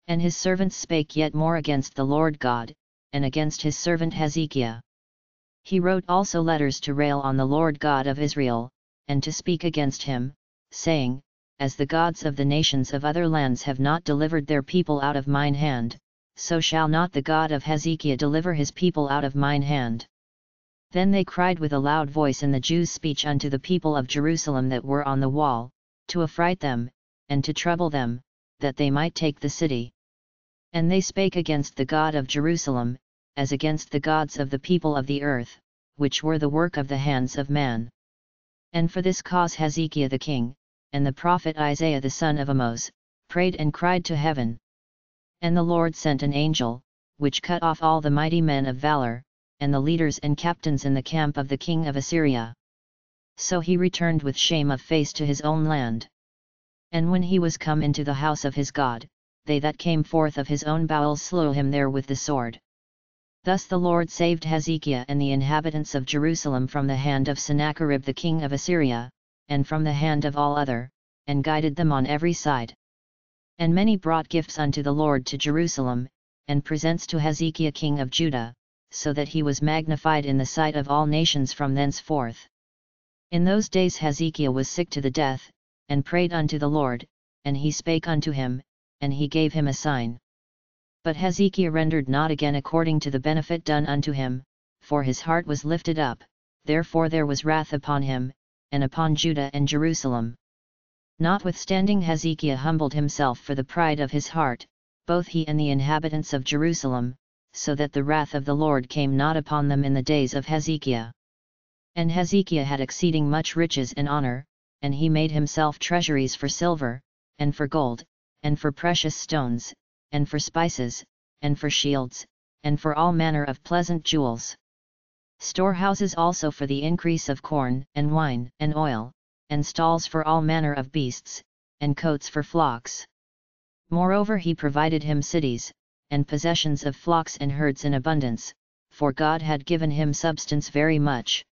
And his servants spake yet more against the Lord God, and against his servant Hezekiah. He wrote also letters to rail on the Lord God of Israel, and to speak against him, saying, As the gods of the nations of other lands have not delivered their people out of mine hand, so shall not the God of Hezekiah deliver his people out of mine hand. Then they cried with a loud voice in the Jews' speech unto the people of Jerusalem that were on the wall, to affright them, and to trouble them, that they might take the city. And they spake against the God of Jerusalem, as against the gods of the people of the earth, which were the work of the hands of man. And for this cause Hezekiah the king, and the prophet Isaiah the son of Amoz, prayed and cried to heaven. And the Lord sent an angel, which cut off all the mighty men of valor, and the leaders and captains in the camp of the king of Assyria. So he returned with shame of face to his own land. And when he was come into the house of his God, they that came forth of his own bowels slew him there with the sword. Thus the Lord saved Hezekiah and the inhabitants of Jerusalem from the hand of Sennacherib the king of Assyria, and from the hand of all other, and guided them on every side. And many brought gifts unto the Lord to Jerusalem, and presents to Hezekiah king of Judah, so that he was magnified in the sight of all nations from thenceforth. In those days Hezekiah was sick to the death, and prayed unto the Lord, and he spake unto him, and he gave him a sign. But Hezekiah rendered not again according to the benefit done unto him, for his heart was lifted up, therefore there was wrath upon him, and upon Judah and Jerusalem. Notwithstanding Hezekiah humbled himself for the pride of his heart, both he and the inhabitants of Jerusalem, so that the wrath of the Lord came not upon them in the days of Hezekiah. And Hezekiah had exceeding much riches and honor, and he made himself treasuries for silver, and for gold, and for precious stones, and for spices, and for shields, and for all manner of pleasant jewels. Storehouses also for the increase of corn, and wine, and oil, and stalls for all manner of beasts, and coats for flocks. Moreover he provided him cities, and possessions of flocks and herds in abundance, for God had given him substance very much.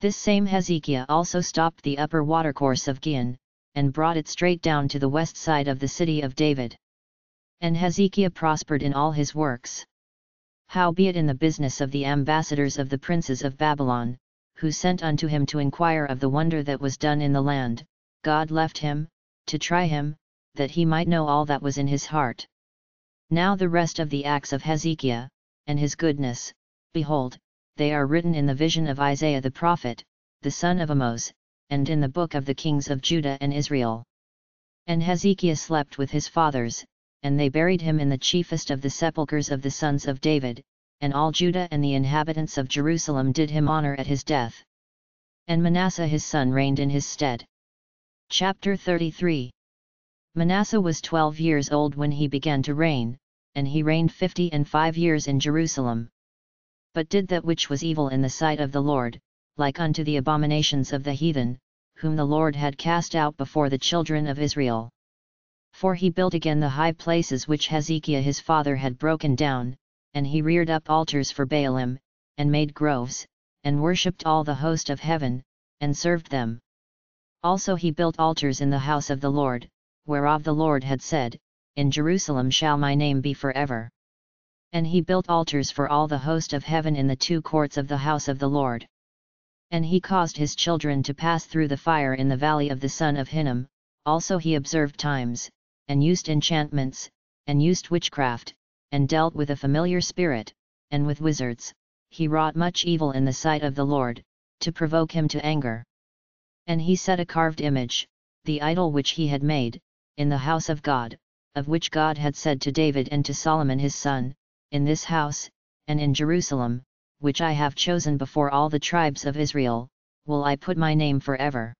This same Hezekiah also stopped the upper watercourse of Gihon, and brought it straight down to the west side of the city of David. And Hezekiah prospered in all his works. Howbeit in the business of the ambassadors of the princes of Babylon, who sent unto him to inquire of the wonder that was done in the land, God left him, to try him, that he might know all that was in his heart. Now the rest of the acts of Hezekiah, and his goodness, behold, they are written in the vision of Isaiah the prophet, the son of Amoz, and in the book of the kings of Judah and Israel. And Hezekiah slept with his fathers, and they buried him in the chiefest of the sepulchres of the sons of David, and all Judah and the inhabitants of Jerusalem did him honor at his death. And Manasseh his son reigned in his stead. Chapter 33 Manasseh was twelve years old when he began to reign, and he reigned fifty and five years in Jerusalem. But did that which was evil in the sight of the Lord, like unto the abominations of the heathen, whom the Lord had cast out before the children of Israel. For he built again the high places which Hezekiah his father had broken down, and he reared up altars for Baalim, and made groves, and worshipped all the host of heaven, and served them. Also he built altars in the house of the Lord, whereof the Lord had said, In Jerusalem shall my name be for ever. And he built altars for all the host of heaven in the two courts of the house of the Lord. And he caused his children to pass through the fire in the valley of the son of Hinnom, also he observed times, and used enchantments, and used witchcraft, and dealt with a familiar spirit, and with wizards, he wrought much evil in the sight of the Lord, to provoke him to anger. And he set a carved image, the idol which he had made, in the house of God, of which God had said to David and to Solomon his son, In this house, and in Jerusalem, which I have chosen before all the tribes of Israel, will I put my name for ever.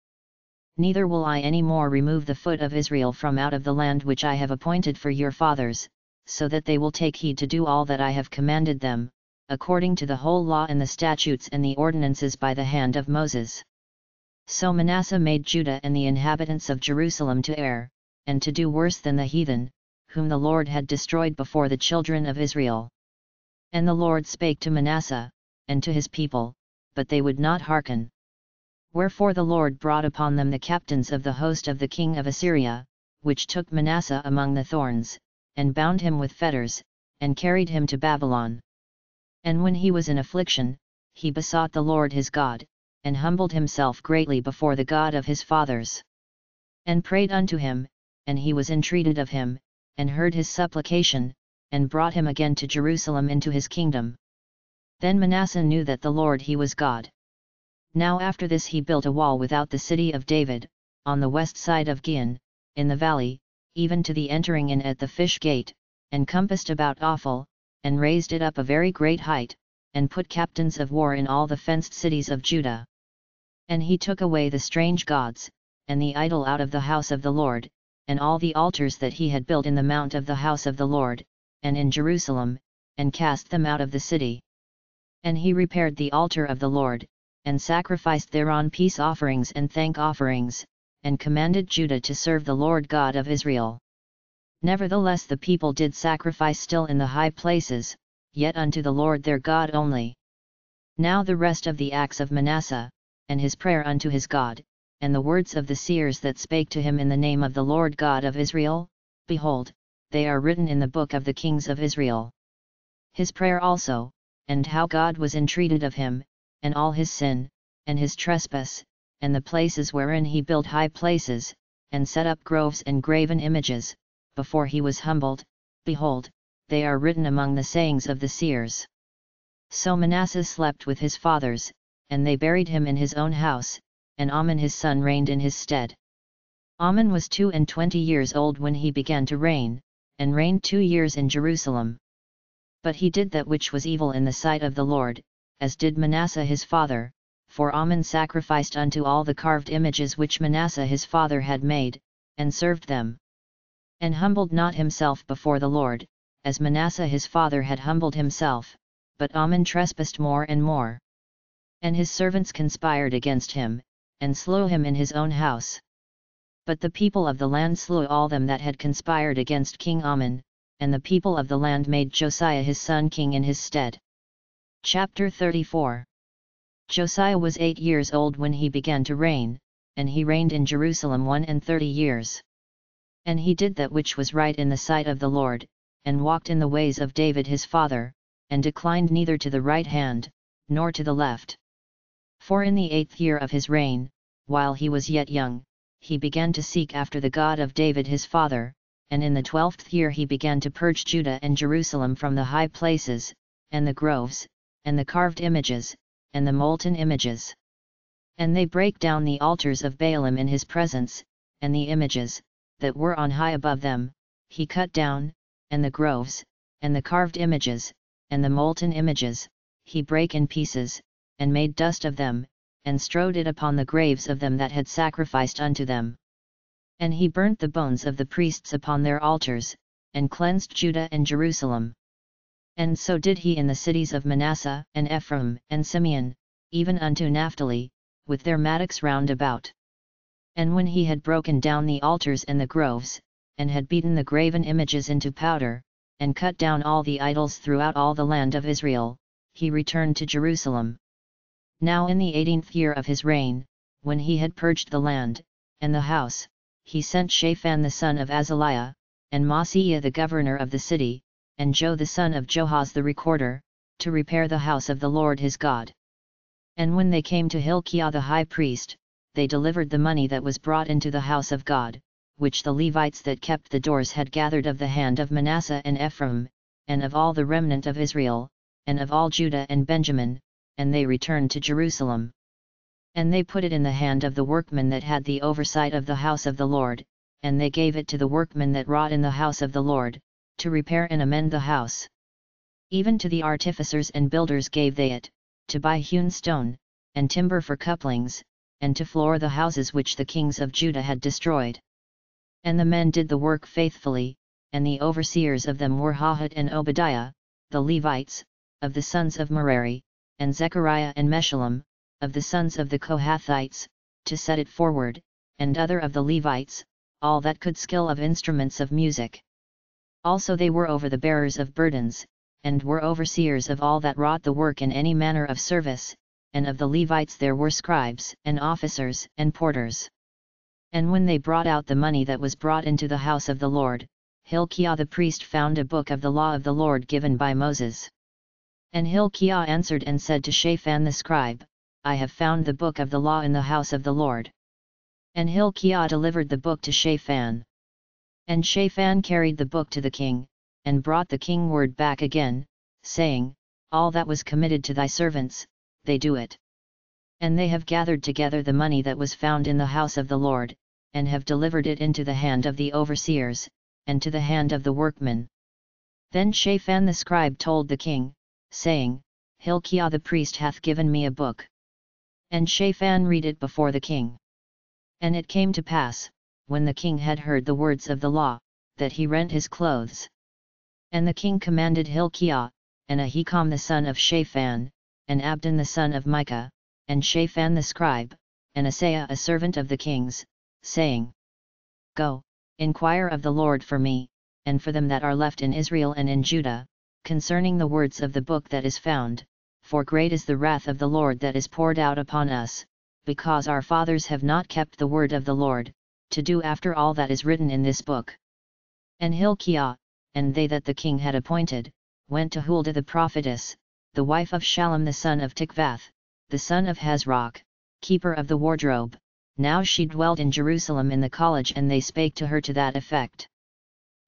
Neither will I any more remove the foot of Israel from out of the land which I have appointed for your fathers, so that they will take heed to do all that I have commanded them, according to the whole law and the statutes and the ordinances by the hand of Moses. So Manasseh made Judah and the inhabitants of Jerusalem to err, and to do worse than the heathen, whom the Lord had destroyed before the children of Israel. And the Lord spake to Manasseh, and to his people, but they would not hearken. Wherefore the Lord brought upon them the captains of the host of the king of Assyria, which took Manasseh among the thorns, and bound him with fetters, and carried him to Babylon. And when he was in affliction, he besought the Lord his God, and humbled himself greatly before the God of his fathers. And prayed unto him, and he was entreated of him, and heard his supplication, and brought him again to Jerusalem into his kingdom. Then Manasseh knew that the Lord he was God. Now after this he built a wall without the city of David, on the west side of Gihon, in the valley, even to the entering in at the fish gate, and compassed about Ophel, and raised it up a very great height, and put captains of war in all the fenced cities of Judah. And he took away the strange gods, and the idol out of the house of the Lord, and all the altars that he had built in the mount of the house of the Lord, and in Jerusalem, and cast them out of the city. And he repaired the altar of the Lord, and sacrificed thereon peace offerings and thank offerings, and commanded Judah to serve the Lord God of Israel. Nevertheless the people did sacrifice still in the high places, yet unto the Lord their God only. Now the rest of the acts of Manasseh, and his prayer unto his God, and the words of the seers that spake to him in the name of the Lord God of Israel, behold, they are written in the book of the kings of Israel. His prayer also, and how God was entreated of him, and all his sin, and his trespass, and the places wherein he built high places, and set up groves and graven images, before he was humbled, behold, they are written among the sayings of the seers. So Manasseh slept with his fathers, and they buried him in his own house, and Amon his son reigned in his stead. Amon was two and twenty years old when he began to reign, and reigned two years in Jerusalem. But he did that which was evil in the sight of the Lord, as did Manasseh his father, for Amon sacrificed unto all the carved images which Manasseh his father had made, and served them. And humbled not himself before the Lord, as Manasseh his father had humbled himself, but Amon trespassed more and more. And his servants conspired against him, and slew him in his own house. But the people of the land slew all them that had conspired against King Amon, and the people of the land made Josiah his son king in his stead. Chapter 34 Josiah was eight years old when he began to reign, and he reigned in Jerusalem one and thirty years. And he did that which was right in the sight of the Lord, and walked in the ways of David his father, and declined neither to the right hand, nor to the left. For in the eighth year of his reign, while he was yet young, he began to seek after the God of David his father, and in the twelfth year he began to purge Judah and Jerusalem from the high places, and the groves, and the carved images, and the molten images. And they brake down the altars of Baalim in his presence, and the images, that were on high above them, he cut down, and the groves, and the carved images, and the molten images, he brake in pieces, and made dust of them, and strode it upon the graves of them that had sacrificed unto them. And he burnt the bones of the priests upon their altars, and cleansed Judah and Jerusalem. And so did he in the cities of Manasseh, and Ephraim, and Simeon, even unto Naphtali, with their mattocks round about. And when he had broken down the altars and the groves, and had beaten the graven images into powder, and cut down all the idols throughout all the land of Israel, he returned to Jerusalem. Now in the eighteenth year of his reign, when he had purged the land, and the house, he sent Shaphan the son of Azaliah, and Maaseiah the governor of the city, and Joah the son of Joahaz the recorder, to repair the house of the Lord his God. And when they came to Hilkiah the high priest, they delivered the money that was brought into the house of God, which the Levites that kept the doors had gathered of the hand of Manasseh and Ephraim, and of all the remnant of Israel, and of all Judah and Benjamin, and they returned to Jerusalem. And they put it in the hand of the workmen that had the oversight of the house of the Lord, and they gave it to the workmen that wrought in the house of the Lord, to repair and amend the house. Even to the artificers and builders gave they it, to buy hewn stone, and timber for couplings, and to floor the houses which the kings of Judah had destroyed. And the men did the work faithfully, and the overseers of them were Jahath and Obadiah, the Levites, of the sons of Merari, and Zechariah and Meshullam, of the sons of the Kohathites, to set it forward, and other of the Levites, all that could skill of instruments of music. Also they were over the bearers of burdens, and were overseers of all that wrought the work in any manner of service, and of the Levites there were scribes, and officers, and porters. And when they brought out the money that was brought into the house of the Lord, Hilkiah the priest found a book of the law of the Lord given by Moses. And Hilkiah answered and said to Shaphan the scribe, I have found the book of the law in the house of the Lord. And Hilkiah delivered the book to Shaphan. And Shaphan carried the book to the king, and brought the king word back again, saying, All that was committed to thy servants, they do it. And they have gathered together the money that was found in the house of the Lord, and have delivered it into the hand of the overseers, and to the hand of the workmen. Then Shaphan the scribe told the king, saying, Hilkiah the priest hath given me a book. And Shaphan read it before the king. And it came to pass, when the king had heard the words of the law, that he rent his clothes. And the king commanded Hilkiah, and Ahikam the son of Shaphan, and Abdon the son of Micah, and Shaphan the scribe, and Asaiah a servant of the king's, saying, Go, inquire of the Lord for me, and for them that are left in Israel and in Judah, concerning the words of the book that is found, for great is the wrath of the Lord that is poured out upon us, because our fathers have not kept the word of the Lord, to do after all that is written in this book. And Hilkiah, and they that the king had appointed, went to Huldah the prophetess, the wife of Shallum the son of Tikvath, the son of Hasrah, keeper of the wardrobe, now she dwelt in Jerusalem in the college and they spake to her to that effect.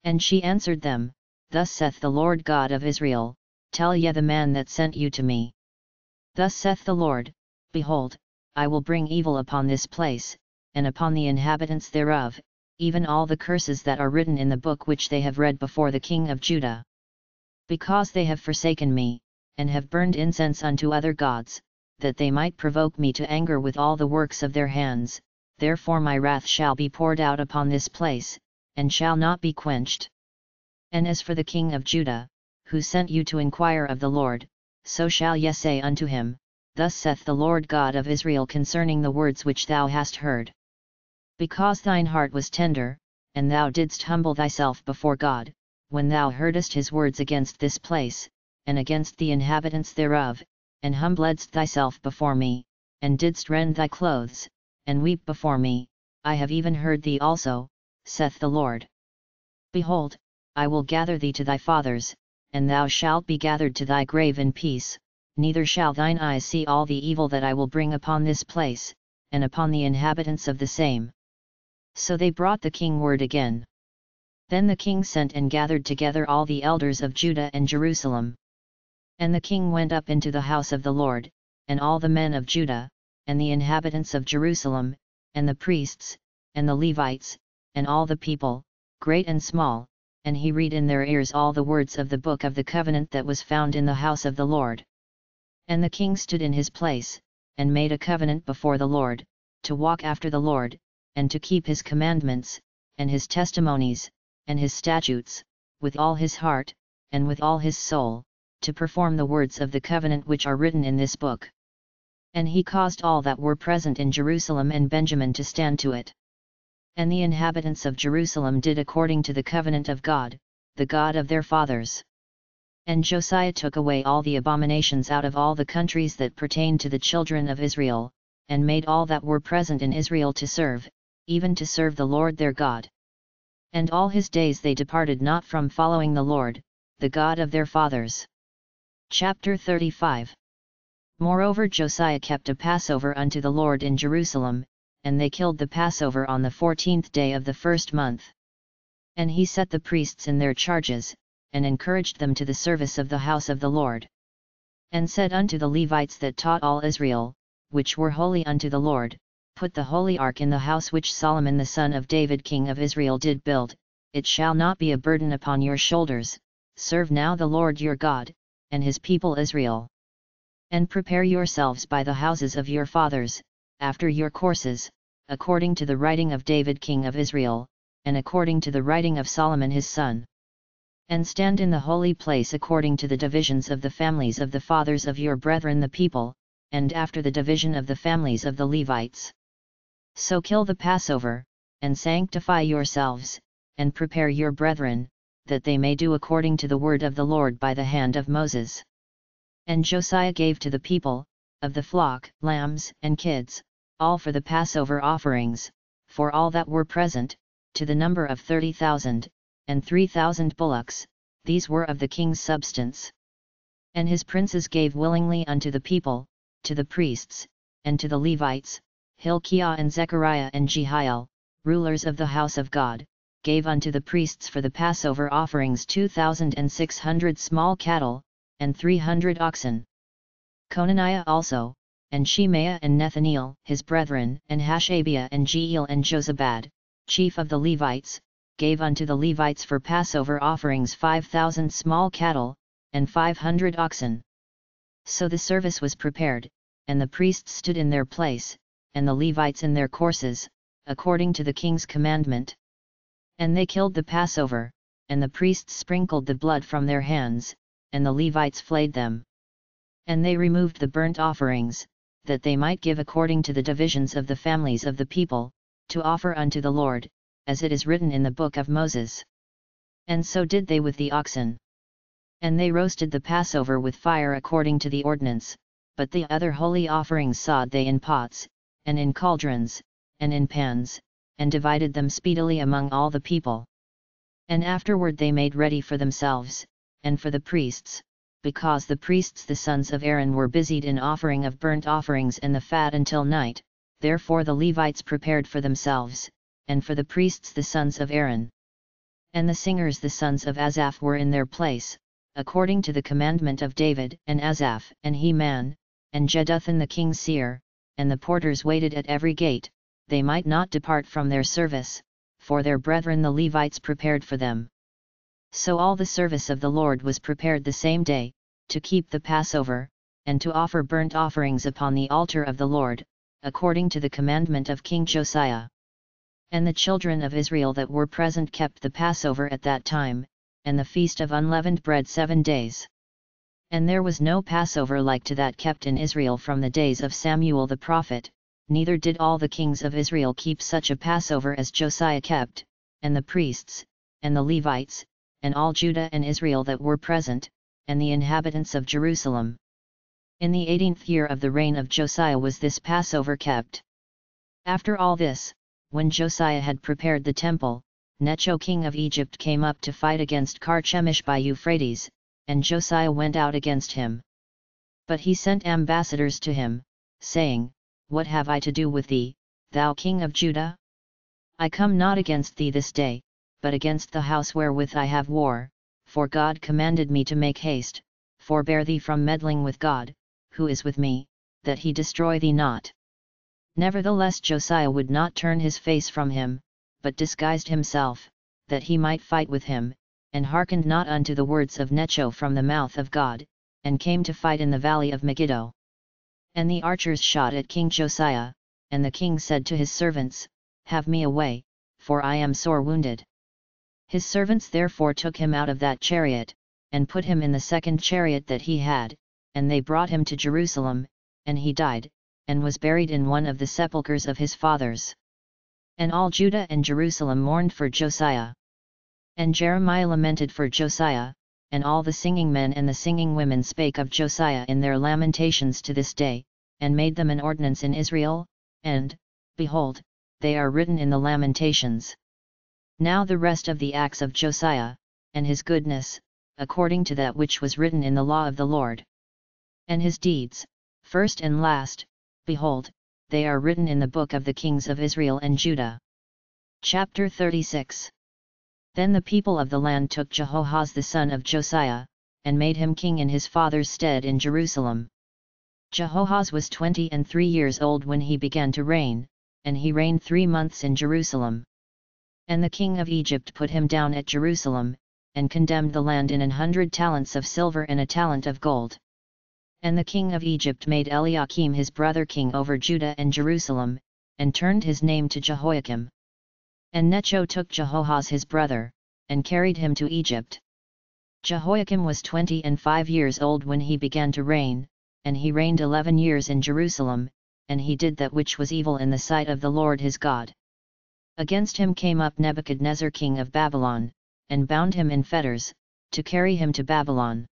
And she answered them, Thus saith the Lord God of Israel, Tell ye the man that sent you to me. Thus saith the Lord, Behold, I will bring evil upon this place, and upon the inhabitants thereof, even all the curses that are written in the book which they have read before the king of Judah. Because they have forsaken me, and have burned incense unto other gods, that they might provoke me to anger with all the works of their hands, therefore my wrath shall be poured out upon this place, and shall not be quenched. And as for the king of Judah, who sent you to inquire of the Lord, so shall ye say unto him, Thus saith the Lord God of Israel concerning the words which thou hast heard. Because thine heart was tender, and thou didst humble thyself before God, when thou heardest his words against this place, and against the inhabitants thereof, and humbledst thyself before me, and didst rend thy clothes, and weep before me, I have even heard thee also, saith the Lord. Behold, I will gather thee to thy fathers, and thou shalt be gathered to thy grave in peace, neither shall thine eyes see all the evil that I will bring upon this place, and upon the inhabitants of the same. So they brought the king word again. Then the king sent and gathered together all the elders of Judah and Jerusalem. And the king went up into the house of the Lord, and all the men of Judah, and the inhabitants of Jerusalem, and the priests, and the Levites, and all the people, great and small, and he read in their ears all the words of the book of the covenant that was found in the house of the Lord. And the king stood in his place, and made a covenant before the Lord, to walk after the Lord, and to keep his commandments, and his testimonies, and his statutes, with all his heart, and with all his soul, to perform the words of the covenant which are written in this book. And he caused all that were present in Jerusalem and Benjamin to stand to it. And the inhabitants of Jerusalem did according to the covenant of God, the God of their fathers. And Josiah took away all the abominations out of all the countries that pertained to the children of Israel, and made all that were present in Israel to serve, even to serve the Lord their God. And all his days they departed not from following the Lord, the God of their fathers. Chapter 35 Moreover Josiah kept a Passover unto the Lord in Jerusalem, and they killed the Passover on the fourteenth day of the first month. And he set the priests in their charges, and encouraged them to the service of the house of the Lord. And said unto the Levites that taught all Israel, which were holy unto the Lord, put the holy ark in the house which Solomon the son of David king of Israel did build, it shall not be a burden upon your shoulders, serve now the Lord your God, and his people Israel. And prepare yourselves by the houses of your fathers, after your courses, according to the writing of David king of Israel, and according to the writing of Solomon his son. And stand in the holy place according to the divisions of the families of the fathers of your brethren the people, and after the division of the families of the Levites. So kill the Passover, and sanctify yourselves, and prepare your brethren, that they may do according to the word of the Lord by the hand of Moses. And Josiah gave to the people, of the flock, lambs, and kids, all for the Passover offerings, for all that were present, to the number of thirty thousand, and three thousand bullocks, these were of the king's substance. And his princes gave willingly unto the people, to the priests, and to the Levites, Hilkiah and Zechariah and Jehiel, rulers of the house of God, gave unto the priests for the Passover offerings two thousand and six hundred small cattle, and three hundred oxen. Conaniah also, and Shemaiah and Nethaneel his brethren, and Hashabiah and Jeiel and Jozabad, chief of the Levites, gave unto the Levites for Passover offerings five thousand small cattle, and five hundred oxen. So the service was prepared, and the priests stood in their place, and the Levites in their courses, according to the king's commandment. And they killed the Passover, and the priests sprinkled the blood from their hands, and the Levites flayed them. And they removed the burnt offerings, that they might give according to the divisions of the families of the people, to offer unto the Lord, as it is written in the book of Moses. And so did they with the oxen. And they roasted the Passover with fire according to the ordinance, but the other holy offerings sawed they in pots, and in cauldrons, and in pans, and divided them speedily among all the people. And afterward they made ready for themselves, and for the priests, because the priests the sons of Aaron were busied in offering of burnt offerings and the fat until night, therefore the Levites prepared for themselves, and for the priests the sons of Aaron. And the singers the sons of Asaph were in their place, according to the commandment of David, and Asaph, and Heman, and Jeduthun the king's seer, and the porters waited at every gate, they might not depart from their service, for their brethren the Levites prepared for them. So all the service of the Lord was prepared the same day, to keep the Passover, and to offer burnt offerings upon the altar of the Lord, according to the commandment of King Josiah. And the children of Israel that were present kept the Passover at that time, and the feast of unleavened bread seven days. And there was no Passover like to that kept in Israel from the days of Samuel the prophet, neither did all the kings of Israel keep such a Passover as Josiah kept, and the priests, and the Levites, and all Judah and Israel that were present, and the inhabitants of Jerusalem. In the eighteenth year of the reign of Josiah was this Passover kept. After all this, when Josiah had prepared the temple, Necho king of Egypt came up to fight against Carchemish by Euphrates, and Josiah went out against him. But he sent ambassadors to him, saying, What have I to do with thee, thou king of Judah? I come not against thee this day, but against the house wherewith I have war, for God commanded me to make haste, forbear thee from meddling with God, who is with me, that he destroy thee not. Nevertheless Josiah would not turn his face from him, but disguised himself, that he might fight with him, and hearkened not unto the words of Necho from the mouth of God, and came to fight in the valley of Megiddo. And the archers shot at King Josiah, and the king said to his servants, Have me away, for I am sore wounded. His servants therefore took him out of that chariot, and put him in the second chariot that he had, and they brought him to Jerusalem, and he died, and was buried in one of the sepulchres of his fathers. And all Judah and Jerusalem mourned for Josiah. And Jeremiah lamented for Josiah, and all the singing men and the singing women spake of Josiah in their lamentations to this day, and made them an ordinance in Israel, and, behold, they are written in the Lamentations. Now the rest of the acts of Josiah, and his goodness, according to that which was written in the law of the Lord. And his deeds, first and last, behold, they are written in the book of the kings of Israel and Judah. Chapter 36 then the people of the land took Jehoahaz the son of Josiah, and made him king in his father's stead in Jerusalem. Jehoahaz was twenty and three years old when he began to reign, and he reigned three months in Jerusalem. And the king of Egypt put him down at Jerusalem, and condemned the land in an hundred talents of silver and a talent of gold. And the king of Egypt made Eliakim his brother king over Judah and Jerusalem, and turned his name to Jehoiakim. And Necho took Jehoahaz his brother, and carried him to Egypt. Jehoiakim was twenty and five years old when he began to reign, and he reigned eleven years in Jerusalem, and he did that which was evil in the sight of the Lord his God. Against him came up Nebuchadnezzar king of Babylon, and bound him in fetters, to carry him to Babylon.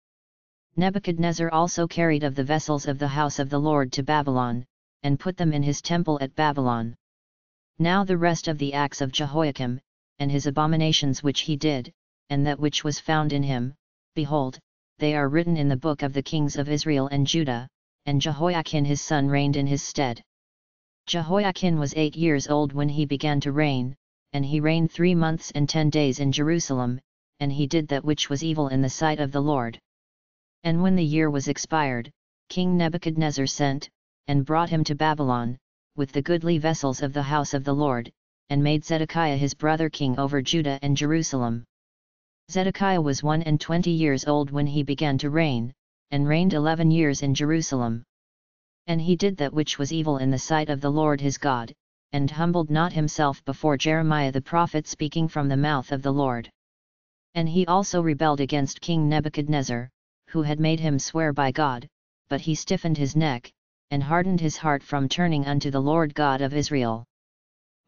Nebuchadnezzar also carried of the vessels of the house of the Lord to Babylon, and put them in his temple at Babylon. Now the rest of the acts of Jehoiakim, and his abominations which he did, and that which was found in him, behold, they are written in the book of the kings of Israel and Judah, and Jehoiachin his son reigned in his stead. Jehoiachin was eight years old when he began to reign, and he reigned three months and ten days in Jerusalem, and he did that which was evil in the sight of the Lord. And when the year was expired, King Nebuchadnezzar sent, and brought him to Babylon, with the goodly vessels of the house of the Lord, and made Zedekiah his brother king over Judah and Jerusalem. Zedekiah was one and twenty years old when he began to reign, and reigned eleven years in Jerusalem. And he did that which was evil in the sight of the Lord his God, and humbled not himself before Jeremiah the prophet speaking from the mouth of the Lord. And he also rebelled against King Nebuchadnezzar, who had made him swear by God, but he stiffened his neck, and hardened his heart from turning unto the Lord God of Israel.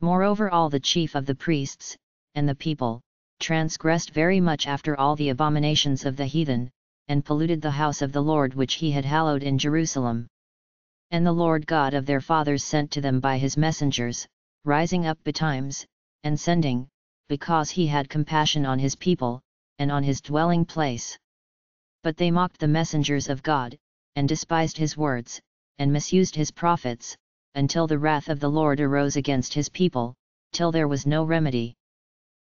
Moreover all the chief of the priests, and the people, transgressed very much after all the abominations of the heathen, and polluted the house of the Lord which he had hallowed in Jerusalem. And the Lord God of their fathers sent to them by his messengers, rising up betimes, and sending, because he had compassion on his people, and on his dwelling place. But they mocked the messengers of God, and despised his words, and misused his prophets, until the wrath of the Lord arose against his people, till there was no remedy.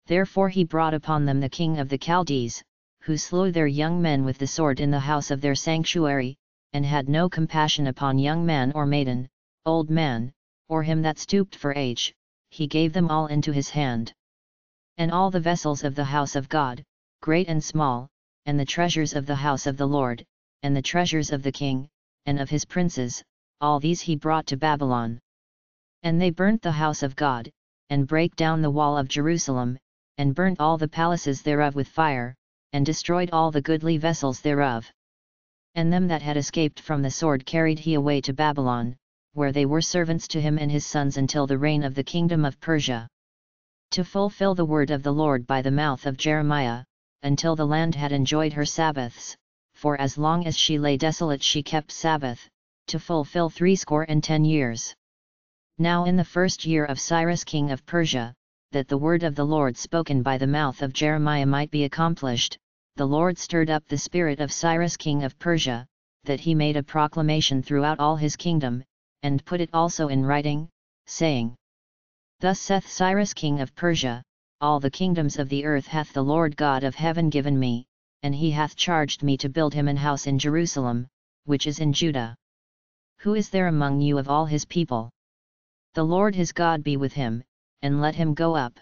Therefore he brought upon them the king of the Chaldees, who slew their young men with the sword in the house of their sanctuary, and had no compassion upon young man or maiden, old man, or him that stooped for age, he gave them all into his hand. And all the vessels of the house of God, great and small, and the treasures of the house of the Lord, and the treasures of the king, and of his princes, all these he brought to Babylon. And they burnt the house of God, and brake down the wall of Jerusalem, and burnt all the palaces thereof with fire, and destroyed all the goodly vessels thereof. And them that had escaped from the sword carried he away to Babylon, where they were servants to him and his sons until the reign of the kingdom of Persia. To fulfill the word of the Lord by the mouth of Jeremiah, until the land had enjoyed her Sabbaths, for as long as she lay desolate she kept Sabbath, to fulfill threescore and ten years. Now in the first year of Cyrus king of Persia, that the word of the Lord spoken by the mouth of Jeremiah might be accomplished, the Lord stirred up the spirit of Cyrus king of Persia, that he made a proclamation throughout all his kingdom, and put it also in writing, saying, Thus saith Cyrus king of Persia, All the kingdoms of the earth hath the Lord God of heaven given me, and he hath charged me to build him an house in Jerusalem, which is in Judah. Who is there among you of all his people? The Lord his God be with him, and let him go up.